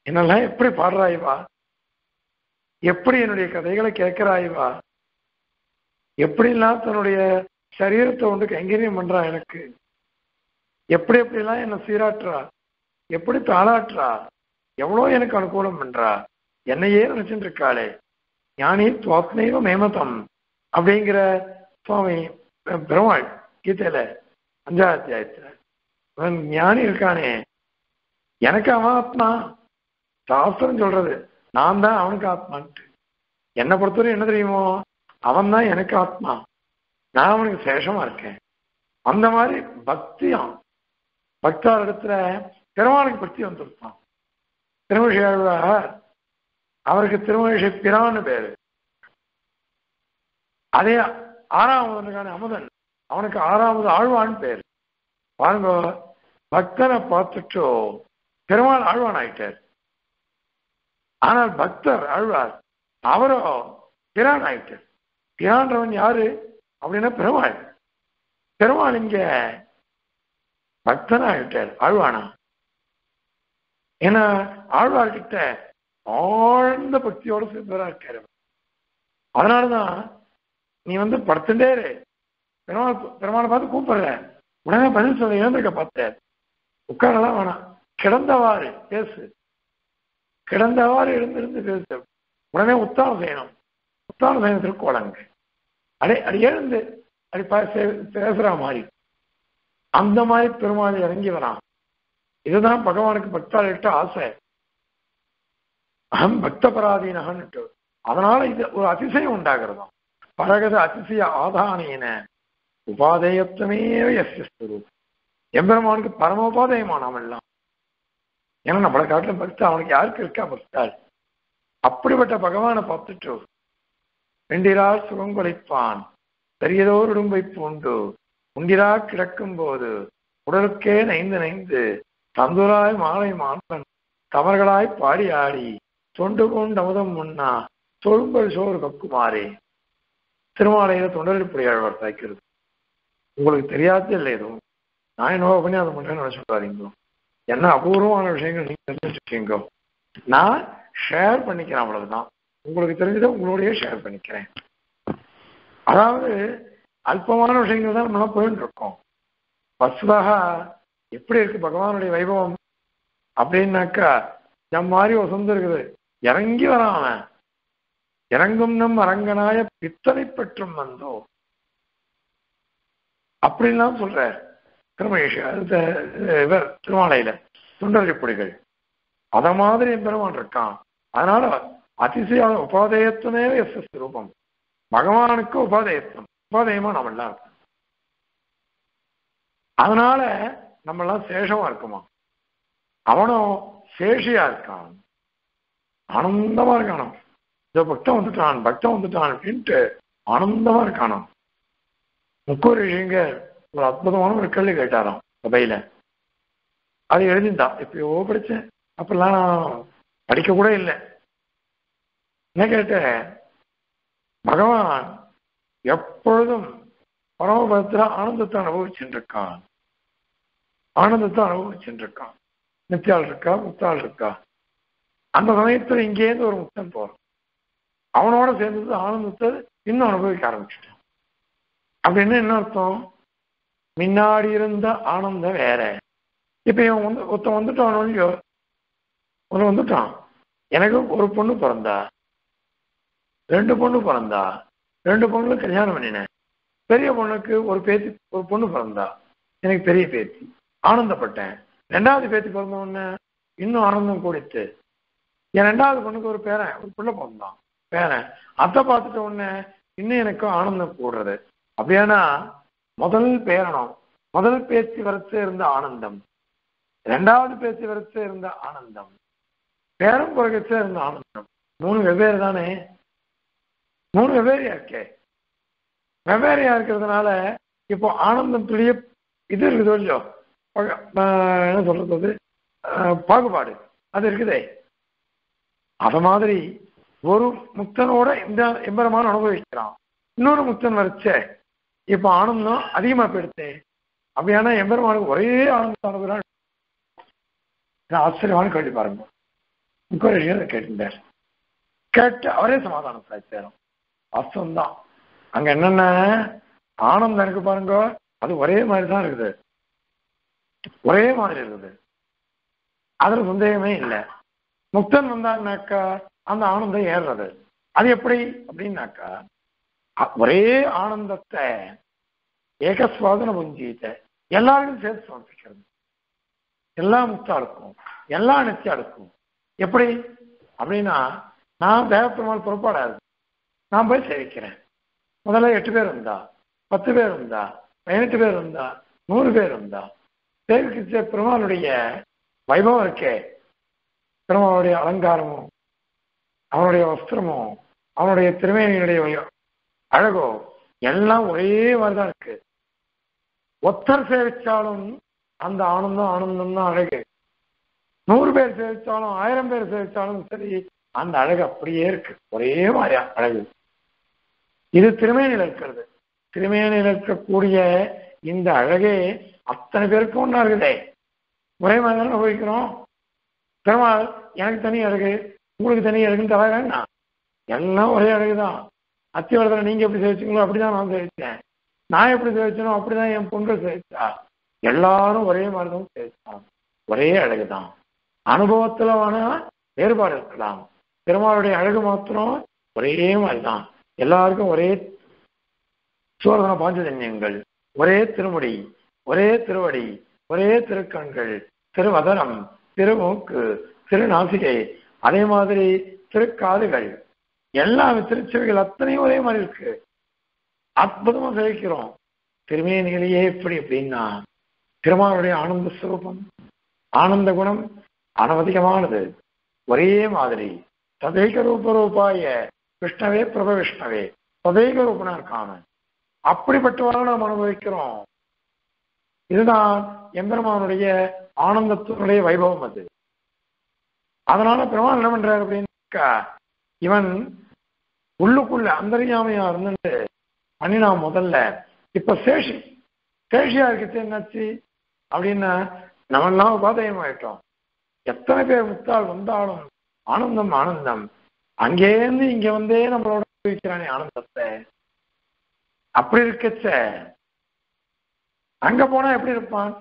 என்னெல்லாம் எப்படி பாடுறாய்வா எப்படி என்னுடைய கதைகளை கேட்கிறாய்வா எப்படிலாம் தன்னுடைய சரீரத்தை ஒன்று கைங்கரியம் பண்றா எனக்கு? எப்படி எப்படிலாம் என்னை சீராட்டுறா எப்படி தாளாட்டுறா எவ்வளோ எனக்கு அனுகூலம் பண்றா? என்னையே நினைச்சுட்டு இருக்காளே ஞானி துவாப்னைவ மேமதம் அப்படிங்கிற சுவாமி பெருமாள் கீதையில அஞ்சாவது அத்தியாயத்துல. அவன் ஞானி இருக்கானே. எனக்கு அவன் ஆத்மா. சாஸ்திரம் சொல்றது நான் தான் அவனுக்கு ஆத்மான்ட்டு. என்னை பொறுத்தவரை என்ன தெரியுமோ? அவன் தான் எனக்கு ஆத்மா. நான் அவனுக்கு சேஷமா இருக்கேன். அந்த மாதிரி பக்தியம். பக்தார் இடத்துல பெருமாளுக்கு பக்தி வந்திருப்பான். திருமழியாழ்வார் அவருக்கு திருமழிசை பிரான்னு பேரு. அதே ஆறாவதுக்கான அமுதன் அவனுக்கு ஆறாவது ஆழ்வான் பேர். பாருங்க பக்தனை பார்த்துட்டோ பெருமாள் ஆழ்வான் ஆயிட்டார். ஆனால் பக்தர் ஆழ்வார் அவரோ பிரான் ஆயிட்டார். பிரான்றவன் யாரு? அப்படின்னா பெருமாள். பெருமாள் இங்க பக்தனாகிட்டார் ஆழ்வானா? ஏன்னா ஆழ்வார்கிட்ட ஆழ்ந்த பக்தியோட சேர்ந்தவரா இருக்காரு அதனாலதான் நீ வந்து படுத்துட்டே இரு. பெருமாள் பெருமாளை பார்த்து கூப்பிடுற. உடனே பதில் சொல்ல இழந்திருக்க பார்த்த உட்காரலாம் வேணாம். கிடந்தவாறு பேசு. கிடந்தவாறு எழுந்திருந்து பேசு. உடனே உத்தானம் செய்யணும் உத்தானம் செய்யணும் திருக்கோளங்க அடே அடி எழுந்து. அடி பேசுற மாதிரி. அந்த மாதிரி பெருமாள் இறங்கி வரான். இதுதான் பகவானுக்கு பக்தாளிட்ட ஆசை. அகம் பக்த பராதீனகன்ட்டு அதனால இது ஒரு அதிசயம் உண்டாகிறதாம். பரகத அதிசய ஆதானேன. உபாதேயத்துவமேவ எஸ்வரூப் எம்பெருமானுக்கு பரமோபாதயமான அவன் எல்லாம். ஏன்னா நம்மளை காட்டிலும் பக்தா அவனுக்கு யாருக்கு இருக்கா பக்தாள்? அப்படிப்பட்ட பகவானை பார்த்துட்டு வெண்டிரார் சுகம் கொலைப்பான் பெரியதோர் உடும்பை பூண்டு. உண்டிரா கிடக்கும் போது உடலுக்கே நைந்து நைந்து தந்துராய் மாலை மாணவன் தவறுகளாய் பாடி ஆடி தொண்டு கொண்டு அமுதம் முன்னா தொழும்பல் சோறு கக்குமாறே. திருமாலையில தொண்டரிப்புடையாழ்வார் தாய்க்கிறது உங்களுக்கு தெரியாது இல்லை எதுவும் நான் என்னவோ பண்ணி அதை மட்டும் நினைச்சுட்டாதீங்க என்ன அபூர்வமான விஷயங்கள் நீங்க தெரிஞ்சுக்கீங்க நான் ஷேர் பண்ணிக்கிறேன் அவ்வளவுதான். உங்களுக்கு தெரிஞ்சதை உங்களோடய ஷேர் பண்ணிக்கிறேன். அதாவது அல்பமான விஷயங்கள் தான் நம்மளாம் போயிட்டு இருக்கோம். வசுதாக எப்படி இருக்கு பகவானுடைய வைபவம்? அப்படின்னாக்கா என் மாதிரி வசந்து இருக்குது. இறங்கி வரான் அவன். இறங்கும் நம் அரங்கனாய பித்தனை பெற்றும் வந்தோ. அப்படின்லாம் சொல்ற திருமகேஷ் இவர் திருமாலையில சுண்டரிப்பொடிகள் அத மாதிரி பெருமான் இருக்கான். அதனால அதிசய உபாதேயத்துவமே எஸ் எஸ் ரூபம். பகவானுக்கு உபாதேயத்துவம். உபாதேயமா நம்ம எல்லாம் இருக்கோம் அதனால நம்ம எல்லாம் சேஷமா இருக்குமா? அவனும் சேஷியா இருக்கான். ஆனந்தமா இருக்கானோ? இந்த பக்தன் வந்துட்டான் பக்தன் வந்துட்டான் அப்படின்ட்டு ஆனந்தமா இருக்கானோ? முக்கூர் ரிஷிங்க ஒரு அற்புதமான ஒரு கேள்வி கேட்டாராம் சபையில. அது எழுதிந்தா எப்பயோ படித்தேன் அப்பெல்லாம் நான் படிக்க கூட இல்லை. என்ன கேட்டேன்? பகவான் எப்பொழுதும் பரமபதத்தில் ஆனந்தத்தை அனுபவிச்சுட்டு இருக்கான் ஆனந்தத்தை அனுபவிச்சுட்டு இருக்கான் இருக்கா? முத்தாள் இருக்கா? அந்த சமயத்தில் இங்கேருந்து ஒரு முத்தன் போறான். அவனோட சேர்ந்தது ஆனந்தத்தை இன்னும் அனுபவிக்க ஆரம்பிச்சுட்டான். அப்படின்னு என்ன அர்த்தம்? முன்னாடி இருந்த ஆனந்தம் வேற. இப்ப இவன் வந்து ஒருத்தன் வந்துட்டான் இல்லையோ? ஒன்று வந்துட்டான். எனக்கு ஒரு பொண்ணு பிறந்தா. ரெண்டு பொண்ணு பிறந்தா. ரெண்டு பொண்ணுல கல்யாணம் பண்ணினேன். பெரிய பொண்ணுக்கு ஒரு பேத்தி ஒரு பொண்ணு பிறந்தா. எனக்கு பெரிய பேத்தி. ஆனந்தப்பட்டேன். ரெண்டாவது பேத்தி பிறந்த உடனே இன்னும் ஆனந்தம் கூடித்து என் ரெண்டாவது பொண்ணுக்கு ஒரு பேரன் ஒரு பிள்ளை பிறந்தான். பேரன். அத்தை பார்த்துட்ட உடனே இன்னும் எனக்கு ஆனந்தம் கூடுறது. அப்படியானா முதல் பேரனம் முதல் பேச்சு வரத்து இருந்த ஆனந்தம். ரெண்டாவது பேச்சு வரத்து இருந்த ஆனந்தம். பேரம் குறைக்கச்ச இருந்த ஆனந்தம். மூணு வெவ்வேறு தானே. மூணு வெவ்வேறையா இருக்கே. வெவ்வேறையா இருக்கிறதுனால இப்போ ஆனந்தம் துளிய இது இருக்குதோ இல்லையோ? என்ன சொல்றது அது? பாகுபாடு. அது இருக்குதே. அத மாதிரி ஒரு முக்தனோட இந்த எம்பரமான அனுபவிக்கிறான். இன்னொரு முக்தன் வரைச்ச. இப்போ ஆனந்தம் அதிகமா போயிடுச்சு. அப்படியானா எம்பெருமானுக்கு ஒரே ஆனந்தம் அனுபவம் ஆச்சரியமான கேள்வி பாருங்க. முக்கோரேஷன் கேட்டிருந்தார். கேட்டு அவரே சமாதானம் சாய்ச்சாரும் வாஸ்தவம் தான் அங்க என்னென்ன? ஆனந்தம் இருக்கு பாருங்க. அது ஒரே மாதிரி தான் இருக்குது. ஒரே மாதிரி இருக்குது. அதுல சந்தேகமே இல்லை. முக்தன் வந்தாருனாக்கா அந்த ஆனந்தம் ஏறுறது. அது எப்படி? அப்படின்னாக்கா ஒரே ஆனந்தத்தை ஏகஸ்வாதன புஞ்சியத்தை எல்லாருக்கும் சேர்த்து சமர்ப்பிக்கிறது. எல்லா முக்தாளுக்கும் எல்லா நித்தியாளுக்கும் எப்படி? அப்படின்னா நான் தேவப்பெருமாள் புறப்பாடாது. நான் போய் சேவிக்கிறேன். முதல்ல எட்டு பேர் இருந்தா பத்து பேர் இருந்தா பதினெட்டு பேர் இருந்தா நூறு பேர் இருந்தா சேவிக்கிச்ச பெருமாளுடைய வைபவம் இருக்கே. பெருமாளுடைய அலங்காரமும் அவனுடைய வஸ்திரமும் அவனுடைய திருமேனியுடைய அழகோ எல்லாம் ஒரே மாதிரிதான் இருக்கு. ஒத்தர் சேவிச்சாலும் அந்த ஆனந்தம் ஆனந்தம் தான் அழகு. நூறு பேர் சேவிச்சாலும் ஆயிரம் பேர் சேவிச்சாலும் சரி அந்த அழகு அப்படியே இருக்கு. ஒரே மாதிரியா அழகு. இது திருமேனியில் இருக்கிறது திருமேனியில் இருக்கக்கூடிய இந்த அழகே அத்தனை பேருக்கும் ஒன்றா இருக்குதே. ஒரே மாதிரி தானே உபயோகிக்கிறோம்? பெருமாள் எனக்கு தனி அழகு உங்களுக்கு தனி அழகுன்னு தர வேண்டாம் எல்லாம் ஒரே அழகு தான் அத்திவரத்தில் நீங்கள் எப்படி சேவிச்சீங்களோ அப்படிதான் நான் சேவிச்சேன் நான் எப்படி சேவிச்சனோ அப்படிதான் என் பொங்கல் சேவிச்சா எல்லாரும் ஒரே மாதிரி தான் சேவிச்சான் ஒரே அழகு தான் அனுபவத்தில் வேணால் வேறுபாடு இருக்கலாம். பெருமாளுடைய அழகு மாத்திரம் ஒரே மாதிரி தான் எல்லாருக்கும் ஒரே சோதன பாஞ்சஜன்யங்கள் ஒரே திருமுடி ஒரே திருவடி ஒரே திருக்கண்கள் திருவதனம் திருமூக்கு திருநாசிகை அதே மாதிரி திருக்காதுகள். எல்லாம் திருச்செவிகள் அத்தனையும் ஒரே மாதிரி இருக்கு. அற்புதமா சேவிக்கிறோம் திருமேனிகளையே எப்படி அப்படின்னா திருமாலுடைய ஆனந்த சுரூபம் ஆனந்த குணம் அனவதிகமானது ஒரே மாதிரி ததைக ரூப ரூபாய விஷ்ணவே பிரப விஷ்ணவே சதேக ரூபனா இருக்கான அப்படிப்பட்டவரை நாம் அனுபவிக்கிறோம். இதுதான் எம்பெருமானுடைய ஆனந்தத்தினுடைய வைபவம் அது. அதனால பெருமாள் என்ன பண்றாரு அப்படின்னு இவன் உள்ளுக்குள்ள அந்தரியாமையா இருந்துட்டு பண்ணினா முதல்ல இப்ப சேஷி சேஷியா இருக்கிறது என்னாச்சு? அப்படின்னா நம்மெல்லாம் உபாதயம் ஆயிட்டோம் எத்தனை பேர் முத்தால் வந்தாலும் ஆனந்தம் ஆனந்தம். அங்கேருந்து இங்க வந்தே நம்மளோட வைக்கிறானே ஆனந்தத்தை அப்படி இருக்கச்ச. அங்க போனா எப்படி இருப்பான்?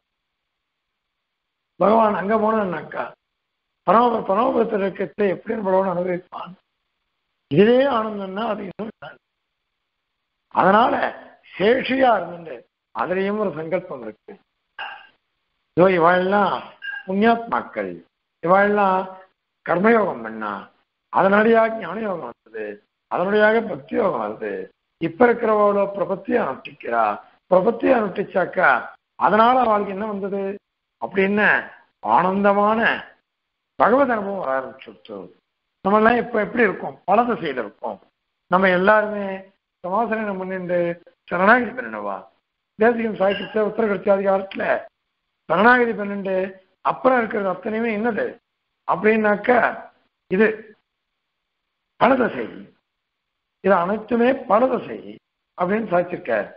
பகவான் அங்க போனான்னாக்கா பரம பரமபுரத்தில் இருக்கச்ச எப்படி நம்மளோட அனுபவிப்பான்? இதே ஆனந்தம்னா அது இன்னும் அதனால சேஷியா இருந்துட்டு அதுலயும் ஒரு சங்கல்பம் இருக்கு. இதோ இவாளெல்லாம் புண்ணியாத்மாக்கள். இவாளெல்லாம் கர்மயோகம் பண்ணா அதனடியாக ஞான யோகம் வந்தது. அதனுடையாக பக்தி யோகம் வருது இப்ப இருக்கிறவளோ பிரபத்தியை அனுஷ்டிக்கிறா. பிரபத்தியை அனுஷ்டிச்சாக்கா அதனால அவளுக்கு என்ன வந்தது? அப்படின்னு ஆனந்தமான பகவத் அனுபவம் வர ஆரம்பிச்சுட்டு நம்ம எல்லாம் இப்ப எப்படி இருக்கோம்? பல திசையில இருக்கோம். நம்ம எல்லாருமே சமாசனம் முன்னின்று சரணாகதி பண்ணினவா தேசிகம் உத்தர உத்தரகட்சி அதிகாரத்துல சரணாகதி பண்ணிட்டு அப்புறம் இருக்கிறது அத்தனையுமே என்னது? அப்படின்னாக்க இது பலதசை. இது அனைத்துமே பலதசை அப்படின்னு சாதிச்சிருக்க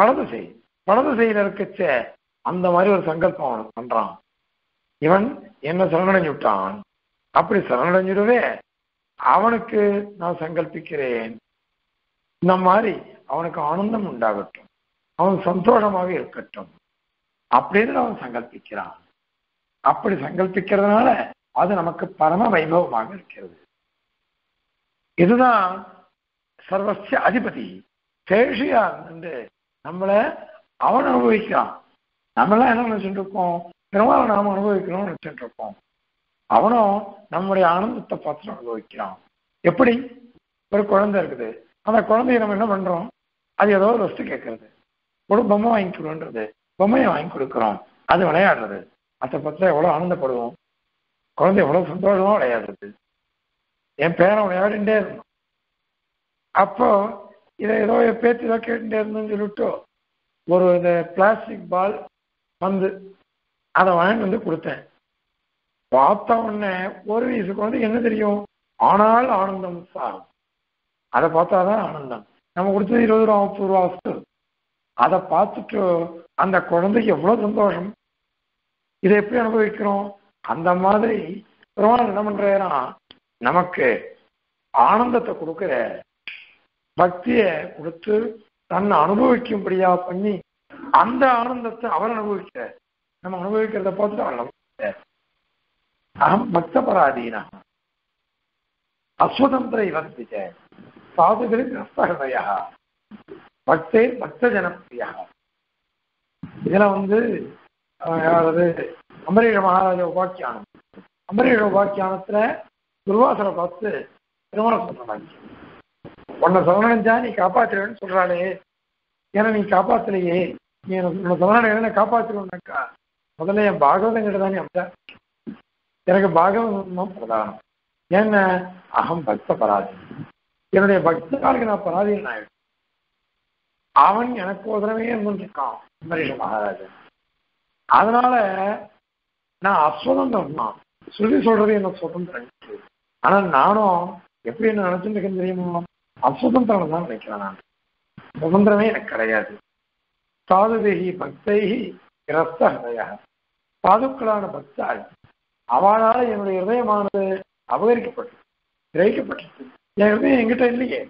பலதசை. பலதசையில் இருக்கச்ச அந்த மாதிரி ஒரு சங்கல்பம் அவனுக்கு பண்றான். இவன் என்ன சரணடைஞ்சு விட்டான் அப்படி சரணடைஞ்சிடவே அவனுக்கு நான் சங்கல்பிக்கிறேன். இந்த மாதிரி அவனுக்கு ஆனந்தம் உண்டாகட்டும். அவன் சந்தோஷமாக இருக்கட்டும். அப்படின்னு அவன் சங்கல்பிக்கிறான். அப்படி சங்கல்பிக்கிறதுனால அது நமக்கு பரம வைபவமாக இருக்கிறது. இதுதான் சர்வசிய அதிபதி. சேஷியா இருந்து நம்மளை அவன் அனுபவிக்கிறான். நம்மளாம் என்ன நினைச்சுட்டு இருக்கோம் பெருமாளை நாம அனுபவிக்கணும்னு நினைச்சுட்டு இருக்கோம் அவனும் நம்முடைய ஆனந்தத்தை பார்த்து அனுபவிக்கிறான். எப்படி? ஒரு குழந்தை இருக்குது. அந்த குழந்தைய நம்ம என்ன பண்றோம்? அது ஏதோ ஒரு வஸ்து கேட்கறது. ஒரு பொம்மை வாங்கி கொடுன்றது. பொம்மையை வாங்கி கொடுக்குறோம். அது விளையாடுறது. அதை பற்றி எவ்வளோ ஆனந்தப்படுவோம். குழந்தை எவ்வளோ சந்தோஷமாக விளையாடுறது. என் பேரன் விளையாடிண்டே இருந்தோம் அப்போ இதை ஏதோ என் பேச்சு ஏதோ கேட்டுட்டே இருந்தேன்னு சொல்லிட்டு ஒரு இந்த பிளாஸ்டிக் பால் வந்து அதை வாங்கிட்டு வந்து கொடுத்தேன். பார்த்த உடனே ஒரு வயசு குழந்தை என்ன தெரியும்? ஆனால் ஆனந்தம் சார். அதை பார்த்தாதான் ஆனந்தம். நம்ம கொடுத்தது இருபது ரூபா முப்பது ரூபா வஸ்து அதை பார்த்துட்டு அந்த குழந்தைக்கு எவ்வளோ சந்தோஷம். இதை எப்படி அனுபவிக்கிறோம்? அந்த மாதிரி பெருமாள் என்ன பண்றாரா நமக்கு ஆனந்தத்தை கொடுக்கிற பக்தியை கொடுத்து தன்னை அனுபவிக்கும்படியா பண்ணி அந்த ஆனந்தத்தை அவர் அனுபவிக்க. நம்ம அனுபவிக்கிறத பார்த்துட்டு அவர் அனுபவிக்க அகம் பக்த பராதீனா அஸ்வதந்திர இவர்த்திச்ச சாதுகளின் ரஸ்தகதையா பக்தே பக்த ஜனப்பிரியா இதுல வந்து அதாவது அம்பரீஷ மகாராஜ உபாக்கியானம். அம்பரீஷ உபாக்கியானத்துல துர்வாசனை பார்த்து திருமணம் சொல்றாங்க உன்னை சரணடைஞ்சா நீ காப்பாற்றுவேன்னு சொல்றாளே. ஏன்னா நீ காப்பாத்தலையே. நீ உன்னை சரணடைய காப்பாற்றுவேன்னாக்கா முதல்ல என் பாகவதம் கிட்ட தானே அப்ப எனக்கு பாகவதம் தான் பிரதானம் ஏன்னா அகம் பக்த பராதி. என்னுடைய பக்தர்களுக்கு நான் பராதீன் ஆயிடும் அவன் எனக்கு உதரவே இருந்துருக்கான் அம்பரீஷ மகாராஜன். அதனால நான் அஸ்வதந்திரம் தான் சொல்லி சொல்றது என்ன சுதந்திரம். ஆனா நானும் எப்படி என்ன நினைச்சுட்டு இருக்கேன் தெரியுமா? அசுதந்திரம் தான் நினைக்கிறேன் நான். சுதந்திரமே எனக்கு கிடையாது. சாதுதேகி பக்தைகி கிரஸ்த ஹதய சாதுக்களான பக்தாள் அவளால் என்னுடைய இதயமானது அபகரிக்கப்பட்டது கிரகிக்கப்பட்டது. என் இதயம் எங்கிட்ட இல்லையே.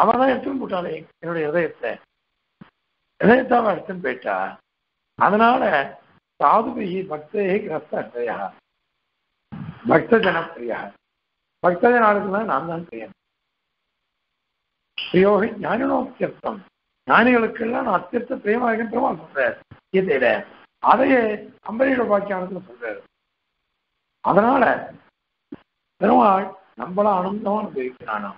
அவன் தான் எடுத்துன்னு போட்டாளே என்னுடைய இதயத்தை இதயத்தை அவன் எடுத்துன்னு போயிட்டா. அதனால சாதுபிகி பக்தேகி கிரஸ்த ஹதயா பக்த ஜனப்பிரியா பக்த ஜனாளுக்கு தான் நான் தான் பிரியன் பிரியோகி ஞானினோத்தியர்த்தம் ஞானிகளுக்கெல்லாம் நான் அத்தியர்த்த பிரியமா இருக்கேன் பெருமாள் சொல்றாரு கீதையில அதையே அம்பரீட பாக்கியானத்துல சொல்றாரு அதனால பெருமாள் நம்மள ஆனந்தமா அனுபவிக்கிறானா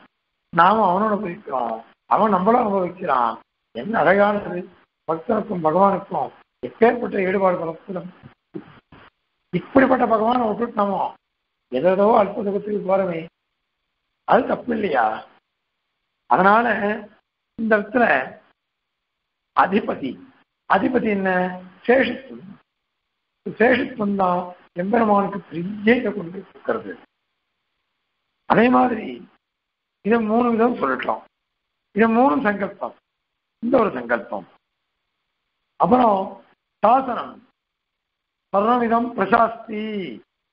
நாம அவனோட அனுபவிக்கிறோம் அவன் நம்மள அனுபவிக்கிறான் என்ன அழகானது பக்தனுக்கும் பகவானுக்கும் எப்பேற்பட்ட ஈடுபாடு பலத்திலும் இப்படிப்பட்ட பகவானை விட்டுட்டு எதோ அல்ப சுகத்துக்கு போறமே. அது தப்பு இல்லையா அதனால இந்த இடத்துல அதிபதி அதிபதி என்ன? சேஷத்துவம். சேஷத்துவம் தான் எம்பெருமானுக்கு பெரிய கொண்டு இருக்கிறது அதே மாதிரி இதை மூணு விதம் சொல்லட்டும். இது மூணு சங்கல்பம். இந்த ஒரு சங்கல்பம். அப்புறம் சாசனம். சர்வவிதம் பிரசாஸ்தி.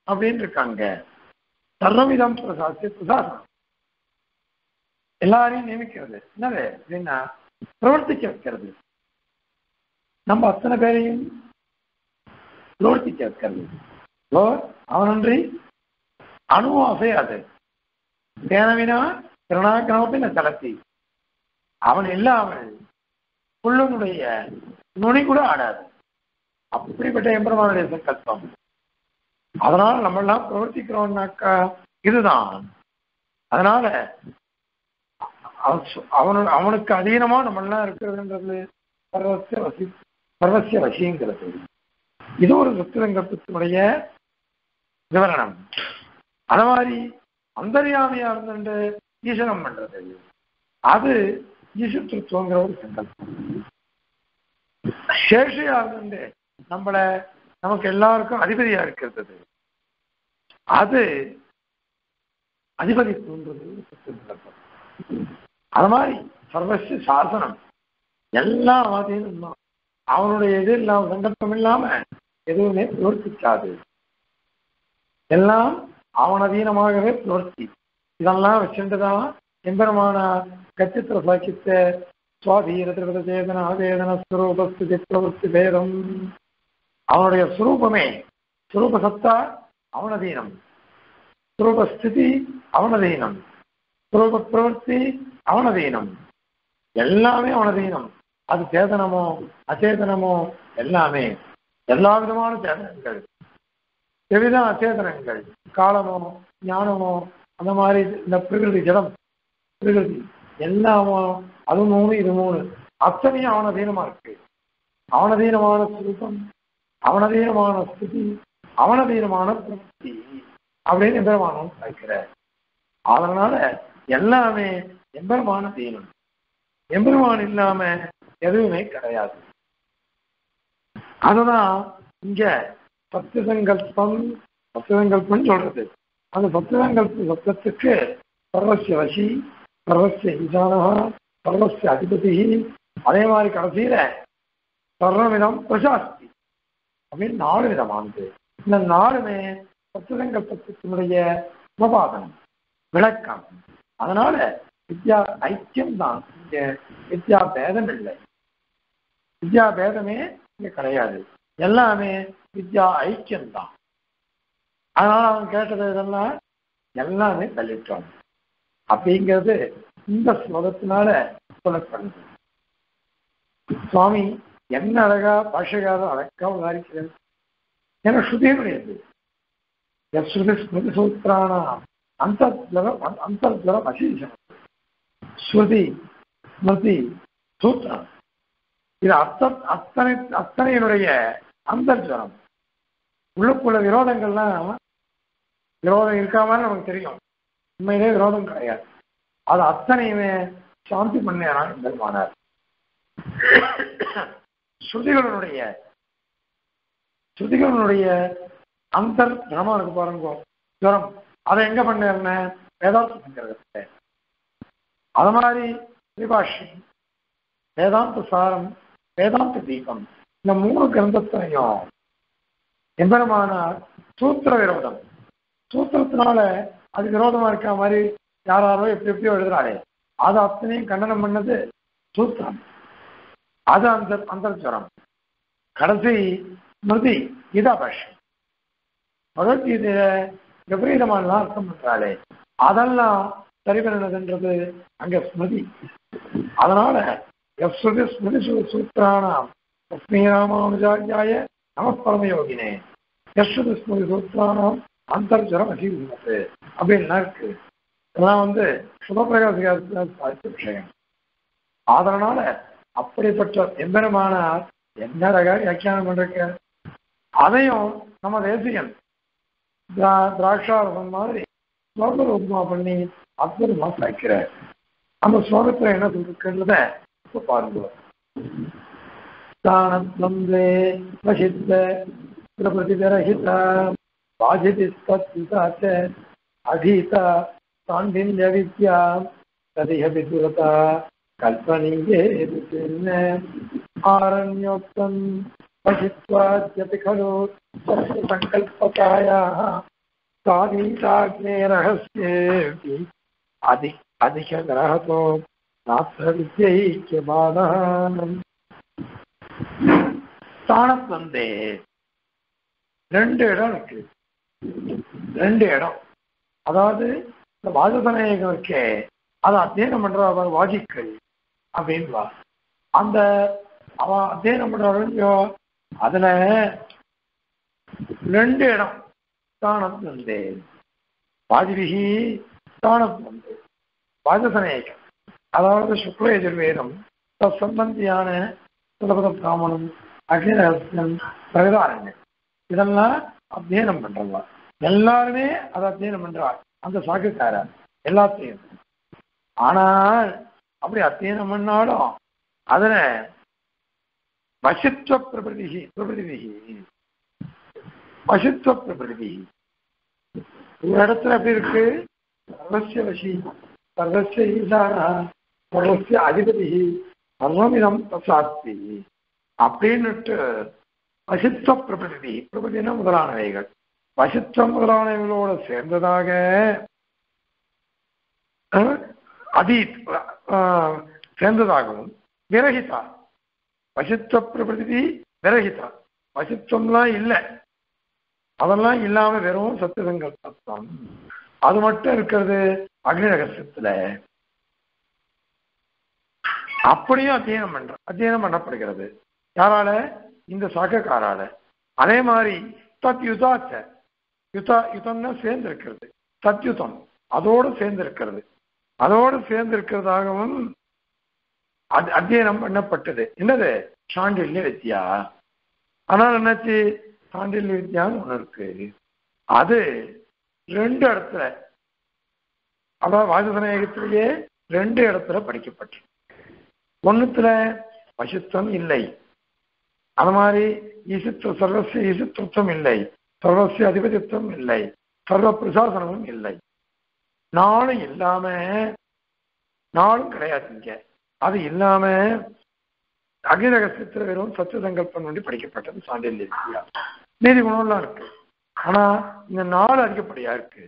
அப்படின்னு இருக்காங்க. சர்வவிதம் பிரசாசி பிரசாசனம் எல்லாரையும் நியமிக்கிறது. என்னது? அப்படின்னா பிரவர்த்திக்க வைக்கிறது. நம்ம அத்தனை பேரையும் பிரவர்த்திக்க வைக்கிறது. ஓ அவனன்றி அணுவும் அசையாது. தேனவினா திருநாக்கிரமத்தில் தளர்த்தி? அவன் இல்லாமல் புள்ளனுடைய நுனி கூட ஆடாது. அப்படிப்பட்ட எம்பெருமானுடைய சங்கல்பம். அதனால நம்ம எல்லாம் பிரவர்த்திக்கிறோம்னாக்கா இதுதான். அதனால அவனு அவனுக்கு அதீனமா நம்ம எல்லாம் இருக்கிறதுன்றது சர்வசிய வசி சர்வசிய வசிங்கிறது இது ஒரு சத்துரங்கத்தினுடைய விவரணம். அது மாதிரி அந்தரியாமையா இருந்துட்டு ஈசனம் பண்றது. அது ஈசத்துவங்கிற ஒரு சங்கல்பம். சேஷையா இருந்து நம்மள நமக்கு எல்லாருக்கும் அதிபதியா இருக்கிறது அது. அதிபதி தோன்றது அது மாதிரி சர்வஸ்ய சாசனம். எல்லா அவதீனம் தான். அவனுடைய இது இல்லாம சங்கல்பம் இல்லாம எதுவுமே பிரவர்த்திக்காது எல்லாம் அவனதீனமாகவே பிரவர்த்தி இதெல்லாம் வச்சுட்டுதான் எம்பெருமான கச்சித்திர சாக்கித்த சுவாதீன திருவித சேதன ஆவேதன ஸ்வரூபஸ்தி பிரவர்த்தி பேதம். அவனுடைய சுரூபமே சுரூப சத்தா அவனதீனம். சுரூபஸ்திதி அவனதீனம். சுரூப பிரவர்த்தி அவனதீனம். எல்லாமே அவனதீனம். அது சேதனமோ அச்சேதனமோ எல்லாமே. எல்லா விதமான சேதனங்கள். எவ்வித அச்சேதனங்கள் காலமோ ஞானமோ அந்த மாதிரி இந்த பிரகிருதி ஜடம் பிரகிருதி எல்லாமோ அது மூணு இது மூணு. அத்தனையும் அவனதீனமா இருக்கு. அவனதீனமான சுரூபம் அவனதீனமான ஸ்துதி அவனதீனமான திருப்தி அப்படின்னு எம்பெருமானம் வைக்கிறார் அதனால எல்லாமே எம்பெருமான தீனம் எம்பெருமான் இல்லாம எதுவுமே கிடையாது. அதுதான் இங்க பத்து சங்கல்பம் பத்து சங்கல்பம் சொல்றது. அந்த பத்து சங்கல்ப சப்தத்துக்கு சர்வசிய வசி சர்வசிய ஈசானகா சர்வசிய அதிபதி. அதே மாதிரி கடைசியில சர்வவிதம் பிரசாஸ்தி அப்படின்னு நாலு விதமானது. இந்த நாலுமே சத்துசங்கல்பத்தினுடைய உபபாதனம் விளக்கம். அதனால வித்யா ஐக்கியம் தான் இங்க வித்யா பேதம் இல்லை. வித்யா பேதமே இங்க கிடையாது. எல்லாமே வித்யா ஐக்கியம் தான் அதனால அவன் கேட்டது இதெல்லாம் எல்லாமே தள்ளிட்டோம். அப்படிங்கிறது இந்த ஸ்லோகத்தினால சொல்லப்படுது. சுவாமி என்ன அழகா பாஷகாரம் அழகா உதாரிக்கிறது ஏன்னா ஸ்ருதியே கிடையாது ஸ்ருதி ஸ்மிருதி சூத்திரானா அந்தர்ஜலம் அந்தர்ஜலம் அசீசம் ஸ்ருதி ஸ்மிருதி சூத்திரம். இது அத்த அத்தனை அத்தனையினுடைய அந்தர்ஜலம் உள்ளுக்குள்ள விரோதங்கள்லாம் விரோதம் இருக்காமல் நமக்கு தெரியும். உண்மையிலே விரோதம் கிடையாது. அது அத்தனையுமே சாந்தி பண்ணாரான் பெருமானார் ஸ்ருதிகளுடைய ஸ்ருதிகளுடைய அந்தர் ஜனமா இருக்கு பாருங்க. ஜுரம் அதை எங்க பண்ண வேதாந்த அது மாதிரி விபாஷம் வேதாந்த சாரம் வேதாந்த தீபம் இந்த மூணு கிரந்தத்தையும் எம்பெருமானார் சூத்திர விரோதம். சூத்திரத்தினால அது விரோதமா இருக்க மாதிரி யாராரோ எப்படி எப்படியோ எழுதுறாரு அதை அத்தனையும் கண்டனம் பண்ணது சூத்திரம். அது அந்த அந்தர்ஜரம் கடைசி ஸ்மிருதி கீதாபாஷ்யம் பகவத்கீதையில விபரீதமானலாம் அர்த்தம் பண்றாளே. அதெல்லாம் சரி பண்ணதுன்றது அங்க ஸ்மிருதி. அதனால எஸ்ருதி ஸ்மிருதி சூத்திரானாம் லக்ஷ்மி ராமானுஜாரியாய நம பரமயோகினே எஸ்ருதி ஸ்மிருதி சூத்திரானாம் அந்தர்ஜரம் அசீவிமத்து அப்படின்லாம் இருக்கு. இதெல்லாம் வந்து சுபபிரகாசிகாரத்தில் சாதித்த விஷயம். அதனால அப்படிப்பட்ட எம்பெருமானார் என்ன ரக வியாக்கியானம் பண்ணிருக்க? அதையும் நம்ம தேசியன் திராட்சாரசன் மாதிரி ஸ்லோக ரூபமா பண்ணி அற்புதமா சாய்க்கிறார். அந்த ஸ்லோகத்துல என்ன சொல்லிருக்கிறத இப்ப பாருங்க. தானத்வந்தே வசித்த பிரபதிரஹித வாஜிதி ஸ்திதாச்ச அதீத சாண்டில்ய வித்யா ததிஹ விதுரதா கல்பனீயே ஆரண்யோக்தம் पठित्वाद्यपि खलु सङ्कल्पतायाः स्वाधीताग्ने रहस्येऽपि अधि अधिकग्रहतो नात्र विद्यैक्यबाधः ஸ்தானத்வந்தே ரெண்டு இடம் இருக்கு ரெண்டு இடம் அதாவது இந்த வாஜசநாயகம் இருக்கே அதை அத்தியனம் பண்ற அவர் வாஜிக்கள் அப்படின்வா அந்த அவ அத்தியனம் பண்றாரோ அதுல ரெண்டு இடம் ஸ்தானம் வந்து. வாஜ்பிகி ஸ்தானம் வந்து. வாஜசனேகம் அதாவது சுக்ல எதிர்வேதம் சம்பந்தியான சுலபத பிராமணம் அக்னிரகசியம் பிரகதாரண்யம் இதெல்லாம் அத்தியனம் பண்றவா. எல்லாருமே அதை அத்தியனம் பண்றார் அந்த சாக்குக்காரர் எல்லாத்தையும். ஆனால் அப்படி அத்தியனம் பண்ணாலும் அதுல வசித்துவ பிரபதிகி பிரபதிகி. வசித்துவ பிரபிருதி ஒரு இடத்துல எப்படி இருக்கு. சர்வசிய வசி சர்வசிய ஈசானா சர்வசிய அதிபதி சர்வமிதம் தசாஸ்தி. அப்படின்னுட்டு வசித்துவ பிரபிருதி பிரபதினா முதலானவைகள். வசித்துவ முதலானவைகளோட சேர்ந்ததாக அதீத் சேர்ந்ததாகவும் விரகிதா வசித்துவ பிரபதி விரகிதா வசித்துவம்லாம் இல்லை. அதெல்லாம் இல்லாம வெறும் சத்தியசங்கல்பம் அது மட்டும் இருக்கிறது அக்னி ரகசியத்துல. அப்படியும் அத்தியனம் பண்ற அத்தியனம் பண்ணப்படுகிறது. யாரால? இந்த சகக்காரால. அதே மாதிரி தத் யுதாச்ச. யுதா யுதம்னா சேர்ந்து இருக்கிறது தத்யுதம் அதோடு சேர்ந்து இருக்கிறது அதோடு சேர்ந்து இருக்கிறதாகவும் அது அத்தியனம் பண்ணப்பட்டது. என்னது? சாண்டில்ய வித்யா. ஆனால் என்னாச்சு? சாண்டில்ய வித்யான்னு ஒன்று இருக்கு. அது ரெண்டு இடத்துல அதாவது வாசசநாயகத்திலேயே ரெண்டு இடத்துல படிக்கப்பட்டு ஒண்ணுத்துல பசுத்தம் இல்லை. அது மாதிரி ஈசித்துவ சர்வசிய ஈசித்துவம் இல்லை. சர்வசிய அதிபதித்துவம் இல்லை. சர்வ பிரசாசனமும் இல்லை. நாளும் இல்லாம நாளும் கிடையாது இங்க. அது இல்லாம அகிரகசியத்துல வெறும் சத்திய சங்கல்பம் ஒன்று படிக்கப்பட்டது சாண்டில்ய நீதி குணம்லாம் இருக்கு. ஆனா இந்த நாள் அதிகப்படியா இருக்கு.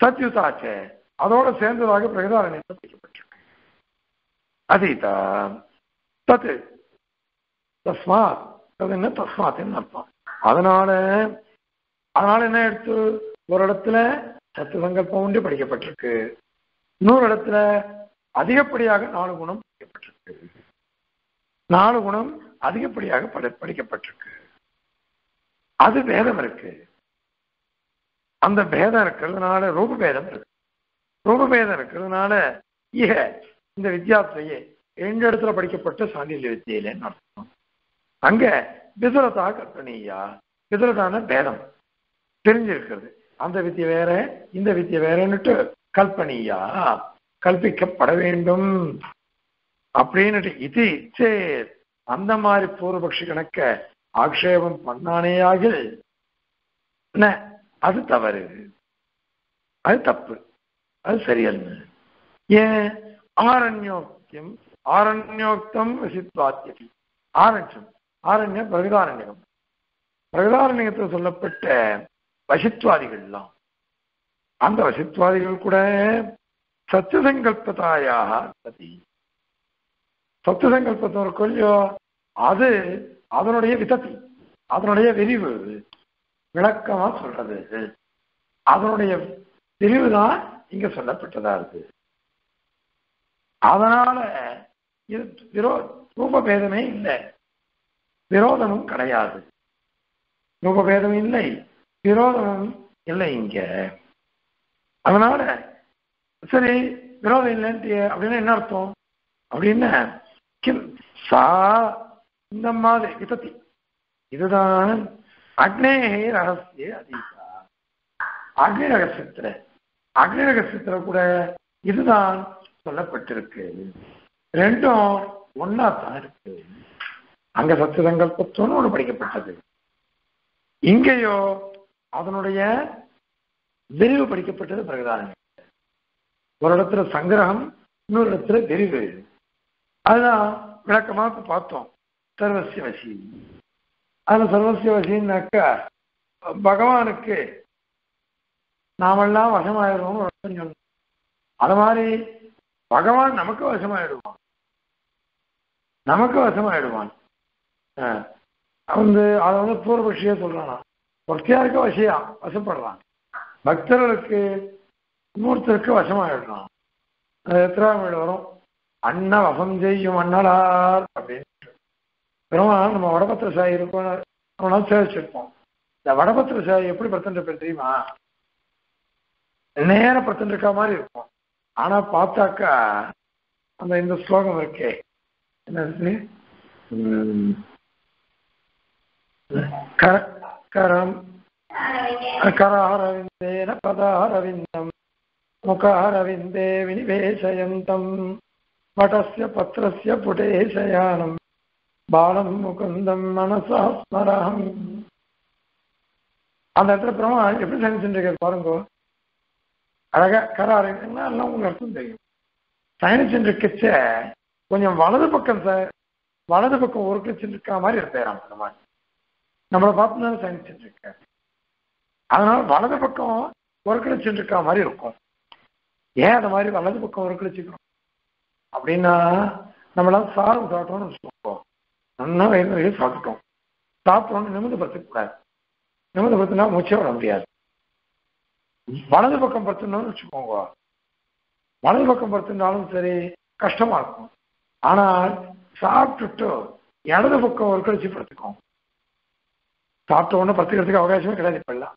சத்யுதாச்ச அதோட சேர்ந்ததாக பிரகதாரண்யத்தை படிக்கப்பட்டிருக்கு. அதீதா தத்து தஸ்மாத். அது என்ன தஸ்மாத்துன்னு அர்த்தம். அதனால அதனால என்ன எடுத்து ஒரு இடத்துல சத்து சங்கல்பம் படிக்கப்பட்டிருக்கு. இன்னொரு இடத்துல அதிகப்படியாக நாலு குணம் படிக்கப்பட்டிருக்கு. நாலு குணம் அதிகப்படியாக படி படிக்கப்பட்டிருக்கு. அது பேதம் இருக்கு. அந்த பேதம் இருக்கிறதுனால ரூப பேதம் இருக்கு. ரூப பேதம் இருக்கிறதுனால இக இந்த வித்தியாசையே ரெண்டு இடத்துல படிக்கப்பட்ட சாண்டில்ய வித்தியிலன்னு அர்த்தம். அங்க விசுரதா கற்பனையா? விசுரதான பேதம் தெரிஞ்சிருக்கிறது. அந்த வித்தியை வேற இந்த வித்தியை வேறன்னுட்டு கல்பனியா? கல்பிக்கப்பட வேண்டும். அப்படின்னுட்டு இது சேத் அந்த மாதிரி பூர்வபக்ஷி கணக்க ஆக்ஷேபம் பண்ணானேயாகில் என்ன? அது தவறு. அது தப்பு. அது சரியல்ல. ஏன்? ஆரண்யோக்தியம் ஆரண்யோக்தம் வசித்வாத்தியதி ஆரண்யம் ஆரண்யம் பிரகதாரண்யம் பிரகதாரண்யத்தில் சொல்லப்பட்ட வசித்வாதிகள்லாம். அந்த வசித்வாதிகள் கூட சத்தியசங்கல்பதாயாக சதி ஒரு கொல்லியோ அது அதனுடைய விதத்தி அதனுடைய விரிவு விளக்கமா சொல்றது. அதனுடைய விரிவு தான் இங்க சொல்லப்பட்டதா இருக்கு. அதனால இது விரோ ரூபபேதமே இல்லை. விரோதமும் கிடையாது. ரூபபேதம் இல்லை. விரோதம் இல்லை இங்க. அதனால சரி விரோதம் இல்லைன்ட்டு அப்படின்னா என்ன அர்த்தம்? அப்படின்னா சா இந்த மாதிரி விதத்தி இதுதான் அக்னேகே ரகசிய அதீதா. அக்னி ரகசியத்துல அக்னி ரகசியத்துல கூட இதுதான் சொல்லப்பட்டிருக்கு. ரெண்டும் ஒன்னா தான் இருக்கு. அங்க சத்தியசங்கல்பத்தோடு படிக்கப்பட்டது. இங்கேயோ அதனுடைய விரிவு படிக்கப்பட்டது பிரகதாரணம் ஒரு இடத்துல சங்கிரகம் இன்னொரு இடத்துல விரிவு. அதுதான் விளக்கமாக இப்ப பார்த்தோம். சர்வசிய வசி. அதில் சர்வசிய வசின்னாக்கா பகவானுக்கு நாமெல்லாம் வசமாயிடுவோம் சொன்னோம். அது மாதிரி பகவான் நமக்கு வசமாயிடுவான். நமக்கு வசமாயிடுவான். வந்து அதை வந்து பூர்வபட்சியே சொல்றானா ஒருத்தையாருக்கு வசியா? வசப்படுறான். பக்தர்களுக்கு இன்னொருத்தருக்கு வசமாயிடுறான் அது எத்தனாவது வரும்? அண்ண வசம் செய்யும் அண்ணலார் அப்படின்னு. பெருமாள் நம்ம வடபத்திர சாயி இருக்கோம். நாள் சேவிச்சிருப்போம். இந்த வடபத்திர சாயி எப்படி பிரச்சனை பேர் தெரியுமா? நேர பிரச்சனை இருக்க மாதிரி இருக்கும். ஆனா பார்த்தாக்கா அந்த இந்த ஸ்லோகம் இருக்கே. என்ன கரம் கராரவிந்தேன பதாரவிந்தம். முகாரவிந்தே வினிவேசயந்தம். வடஸ்ய பத்திரஸ்ய புடேசயானம். பாலம் முகுந்தம் மனசா ஸ்மரம் அந்த இடத்துல பிரமா எப்படி சயனிச்சுருக்காரு பாருங்கோ. அழகா கர கராருன்னா எல்லாம் உங்களுக்கு அர்த்தம் தெரியும். சயனிச்சுருக்கச்ச கொஞ்சம் வலது பக்கம் சார் வலது பக்கம் ஒரு கிளச்சிட்டு இருக்கிற மாதிரி இருப்பாராம் பெருமாள் நம்மளை பார்த்து தானே சயின்ஸ் இருக்காரு அதனால வலது பக்கம் ஒரு கிளச்சிட்டு இருக்கிற மாதிரி இருக்கும். ஏன் அந்த மாதிரி வலது பக்கம் ஒரு அப்படின்னா நம்மளாம் சாதம் சாப்பிட்டோம்னு சொல்லுவோம் நல்லா வயிறு நிறைய சாப்பிட்டோம். சாப்பிட்டோம்னு நிமிந்து படுத்தக்கூடாது நிமிந்து படுத்தினா மூச்சே விட முடியாது. வலது பக்கம் படுத்தணும்னு வச்சுக்கோங்க. வலது பக்கம் படுத்திருந்தாலும் சரி கஷ்டமா இருக்கும். ஆனால் சாப்பிட்டுட்டு இடது பக்கம் ஒரு படுத்துக்கோங்க. சாப்பிட்ட உடனே பத்துக்கிறதுக்கு அவகாசமே கிடையாது இப்பெல்லாம்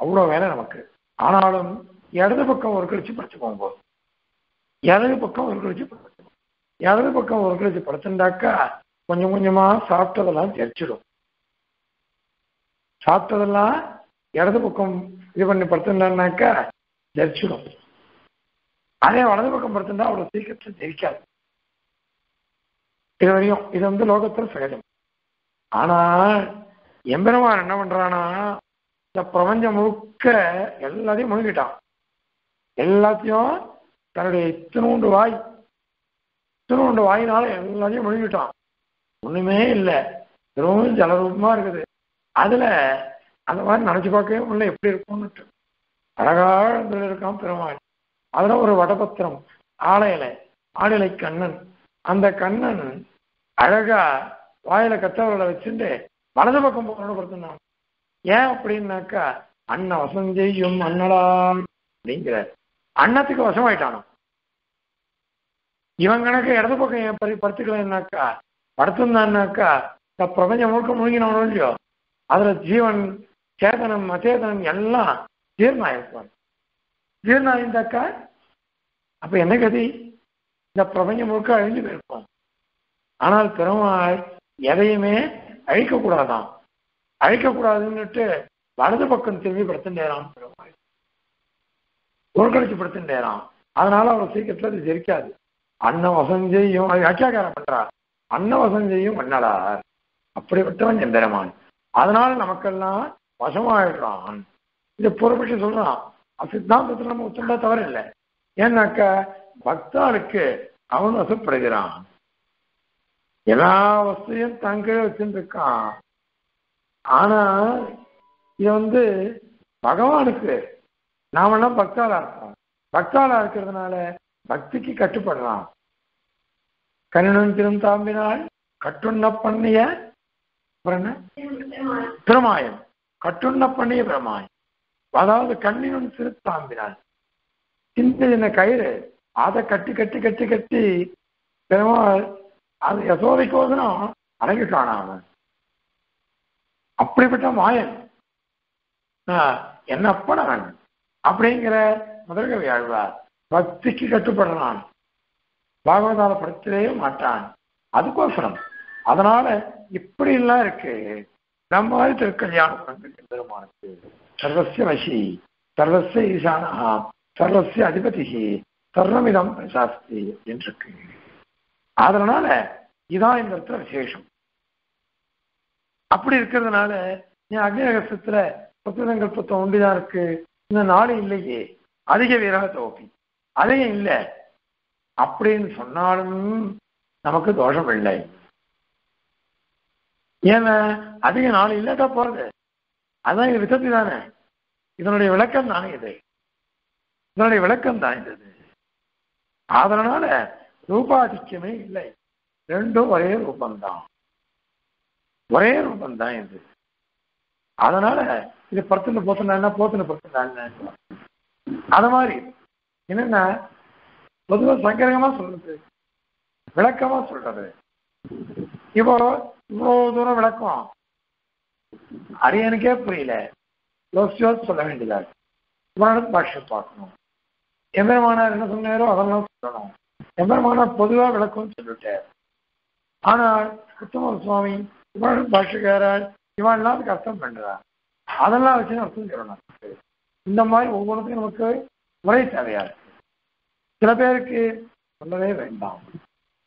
அவ்வளோ வேலை நமக்கு. ஆனாலும் இடது பக்கம் ஒரு கழிச்சு போது இடது பக்கம் ஒரு கழிச்சு படுத்துக்கோங்க இடது பக்கம் ஒரு கழிச்சு படுத்துட்டாக்கா கொஞ்சம் கொஞ்சமா சாப்பிட்டதெல்லாம் தெரிச்சிடும் சாப்பிட்டதெல்லாம் இடது பக்கம் இது பண்ணி படுத்துட்டாக்கா தெரிச்சிடும் அதே வலது பக்கம் படுத்துட்டா அவ்வளோ சீக்கிரத்தில் தெரிக்காது இது வரையும் இது வந்து லோகத்தில் சகஜம். ஆனால் எம்பெருமான் என்ன பண்றானா இந்த பிரபஞ்சம் முழுக்க எல்லாத்தையும் முழுங்கிட்டான். எல்லாத்தையும் தன்னுடைய இத்தினூண்டு வாய் இத்தினூண்டு வாயினால எல்லாத்தையும் முழுங்கிட்டான். ஒண்ணுமே இல்லை. வெறும் ஜலரூபமா இருக்குது. அதுல அந்த மாதிரி நினைச்சு பார்க்கவே முடியல எப்படி இருக்கும்னுட்டு. அழகாக இருக்கான் பெருமாள். அதுல ஒரு வடபத்திரம் ஆலையில ஆடிலை கண்ணன். அந்த கண்ணன் அழகா வாயில கத்தவர்களை வச்சுட்டு வலது பக்கம் போகணும்னு ஏன் அப்படின்னாக்கா அண்ணன் வசம் செய்யும் அண்ணடா அப்படிங்கிற அண்ணத்துக்கு வசமாயிட்டானோ? இவன் கணக்கு இடது பக்கம் ஏன் பரி படுத்துக்கலன்னாக்கா படுத்திருந்தான்னாக்கா இந்த பிரபஞ்சம் முழுக்க முழுங்கினவனோ இல்லையோ? அதுல ஜீவன் சேதனம் அச்சேதனம் எல்லாம் ஜீர்ணாயிருப்பான். ஜீர்ணாயிருந்தாக்கா அப்ப என்ன கதி? இந்த பிரபஞ்சம் முழுக்க அழிஞ்சு போயிருப்பான். ஆனால் பெருமாள் எதையுமே அழிக்கக்கூடாதான் அழிக்கக்கூடாதுன்னுட்டு வலது பக்கம் திரும்பி படுத்துட்டேராம் பெருமாள் ஒரு படுத்துட்டேராம் அதனால அவர் சீக்கிரத்தில் அது ஜெரிக்காது. அன்ன வசஞ்செய்யும் அது வியாக்கியாக்காரம் பண்றா அன்ன வசஞ்செய்யும் மன்னடார் அப்படிப்பட்டவன் எம்பெருமான். அதனால நமக்கெல்லாம் வசமாயிடுறான். இதை புறப்பட்டு சொல்றான். சித்தாந்தத்தில் நம்ம உத்தண்டா தவறு இல்லை ஏன்னாக்கா பக்தாளுக்கு அவன் வசப்படுகிறான். எல்லா வசதியும் தங்க வச்சுட்டு இருக்கான் ஆனா இது வந்து பகவானுக்கு நாமெல்லாம் பக்தாளா இருக்கோம் பக்தாளா இருக்கிறதுனால பக்திக்கு கட்டுப்படுறான் கண்ணனும் திரும் தாம்பினால் கட்டுண்ண பண்ணிய பிரமாயம். கட்டுண்ண பண்ணிய பிரமாயம். அதாவது கண்ணினும் திருத்தாம்பினால். சின்ன சின்ன கயிறு? அதை கட்டி கட்டி கட்டி கட்டி பெருமாள் அது யசோதைக்கோசனம் அடங்கி அவன்? அப்படிப்பட்ட மாயன். என்னப்படான் அப்படிங்கிற முதல்கவி ஆழ்வார் பக்திக்கு கட்டுப்படுறான். பாகவதால படுத்தவே மாட்டான். அதுக்கோசரம். அதனால இப்படி எல்லாம் இருக்கு. நம்ம மாதிரி திருக்கல்யாணம் பெருமானுக்கு. சர்வசிய வசி சர்வசிய ஈசானா சர்வசிய அதிபதி சர்வமிதம் பிரசாஸ்தி இருக்கு அதனால இதான் இந்த இடத்துல விசேஷம். அப்படி இருக்கிறதுனால நீ அக்னிரகசத்துல பத்துதங்கல்பத்தம் ஒன்றுதான் இருக்கு. இந்த நாடு இல்லையே. அதிக வீராக தோப்பி அதையும் இல்லை. அப்படின்னு சொன்னாலும் நமக்கு தோஷம் இல்லை. ஏன்னா அதிக நாள் இல்லாட்டா போறது? அதான் இது விசத்தி தானே. இதனுடைய விளக்கம் தானே இது? இதனுடைய விளக்கம் தான் இது? அதனால ரூபாதிக்கமே இல்லை. ரெண்டும் ஒரே ரூபந்தான் ஒரே ரூபந்தான் இது. அதனால இது படுத்துன்னு போத்துனா என்ன? போத்துன்னு படுத்துனா என்ன? அது மாதிரி என்னன்னா பொதுவா சங்கரகமா சொல்றது விளக்கமா சொல்றது. இப்போ இவ்வளவு தூரம் விளக்கம். அரியனுக்கே புரியல. யோசிச்சு சொல்ல வேண்டியதா இருக்கு. பாஷை பார்க்கணும். எம்பெருமானார் என்ன சொன்னாரோ அதெல்லாம் சொல்லணும். எம்பெருமானார் பொதுவாக விளக்கம்னு சொல்லிட்டார் ஆனால் உத்தம சுவாமி பாஷுகரார் இவன் எல்லாம் அதுக்கு அர்த்தம் பண்றார் அதெல்லாம் வச்சு அர்த்தம் சொல்லணும். இந்த மாதிரி ஒவ்வொருத்தையும் நமக்கு முறை தேவையா இருக்கு. சில பேருக்கு சொல்லவே வேண்டாம்.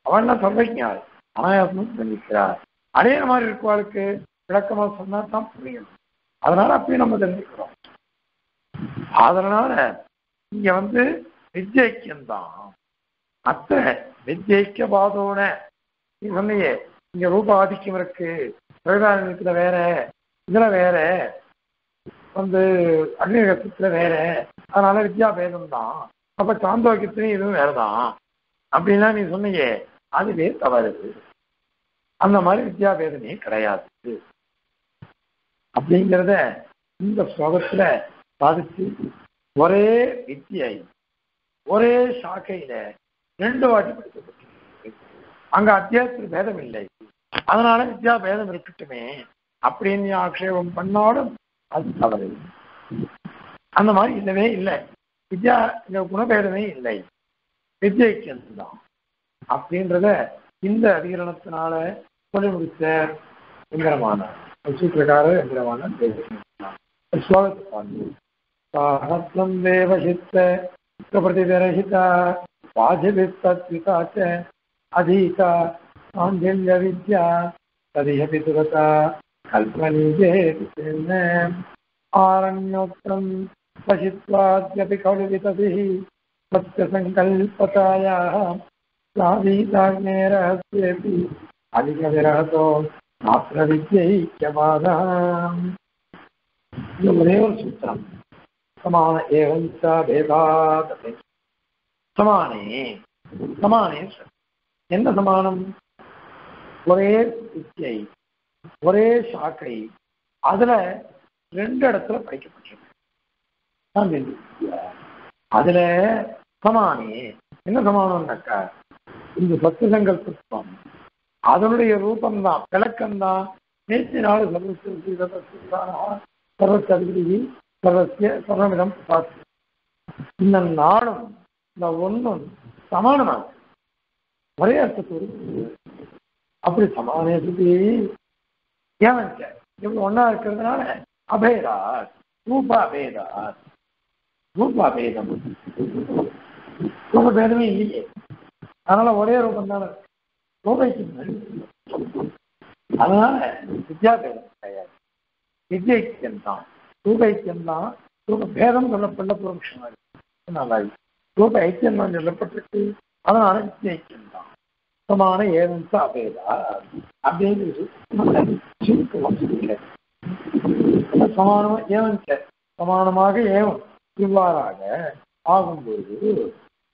அவன்லாம் சர்வஜார் அனாயாசமும் தெரிவிக்கிறார் அதே மாதிரி இருக்கவாளுக்கு விளக்கமா சொன்னா தான் புரியும். அதனால அப்பயும் நம்ம தெரிஞ்சுக்கிறோம். அதனால இங்க வந்து வித்யைக்கியம்தான் அத்த வித்யைக்க பாதோன நீ சொன்னியே இங்க ரூப ஆதிக்கம் இருக்கு. பிரகதானத்துல வேற இதுல வேற. வந்து அக்னிகத்துல வேற. அதனால வித்யா பேதம் தான் அப்ப சாந்தோக்கியத்திலையும் இதுவும் வேறதான். அப்படின்னா நீ சொன்னியே அதுவே தவறு அந்த மாதிரி வித்யா பேதமே கிடையாது. அப்படிங்கிறத இந்த ஸ்லோகத்துல சாதிச்சு ஒரே வித்தியை ஒரே சாக்கையில ரெண்டு வாட்டி படிக்கப்பட்டிருக்கு அங்க அத்தியாசத்தில் பேதம் இல்லை அதனால வித்யா பேதம் இருக்கட்டுமே அப்படின்னு ஆக்ஷேபம் பண்ணாலும் அது தவறு. அந்த மாதிரி இல்லவே இல்லை. வித்யா இந்த குணபேதமே இல்லை. வித்யைக்கு தான் அப்படின்றத இந்த அதிகரணத்தினால சொல்லி முடித்த எந்திரமான சூத்திரக்காரர் எந்திரமான ஸ்லோகத்தை பார்த்து சாஹஸ்ரம் தேவசித்த प्रकृतिविरहिता साधुविस्तत्विका च अधीता सान्धिल्यविद्या तदिह पितुरता कल्पनीये आरण्योक्तं पशित्वाद्यपि खलु तस्य अधिकविरहतो सूत्रम्। समान एवं च சமான சமானே சமானே என்ன சமானம்? ஒரே வித்தியை ஒரே சாக்கை. அதுல ரெண்டு இடத்துல படிக்கப்பட்டிருக்கு. அதுல சமானி. என்ன சமானம்னாக்கா இந்த சத்து சங்கல்பம் அதனுடைய ரூபம்தான் விளக்கம்தான். நேற்று நாள் சர்வசதிபதி சர்வசிய சர்வமிதம் பார்த்து இந்த நாளும் இந்த ஒன்றும் சமானமாக ஒரே அர்த்தத்தோடு அப்படி சமானே சுத்தி. ஏன் இவங்க ஒன்னா இருக்கிறதுனால அபேதா ரூபாபேதா ரூபாபேதம் ரூபபேதமே இல்லையே. அதனால ஒரே ரூபம் தானே. ரூபைக்கு அதனால வித்யாபேதம் கிடையாது. வித்யைக்கியம் தான். ரூப தான் ரூப பேதம் சொல்லப்பட்ட புரோஷமா இருக்கு ரூப ஐக்கியம் தான் சொல்லப்பட்டிருக்கு அதனால ஐக்கியம் தான் சமான ஏதன்ஸ் அபேதா. அப்படின்னு சமானமா ஏவம் சமானமாக ஏவம் இவ்வாறாக ஆகும்போது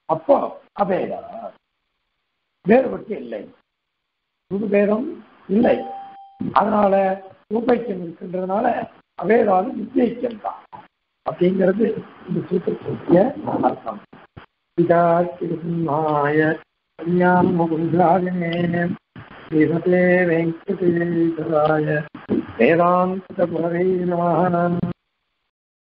அப்போ அபேதா. வேறுபட்டு இல்லை. புதுபேதம் இல்லை. அதனால ரூபைக்கியம் இருக்கின்றதுனால அபேதாலும் நிச்சயிக்கம் தான் அப்படிங்கிறது இந்த சூத்திரத்திய அர்த்தம். பிதா திருமாய கல்யாண முகுந்தாவினே ஸ்ரீமதே வெங்கடேஸ்வராய வேதாந்த குரவே நம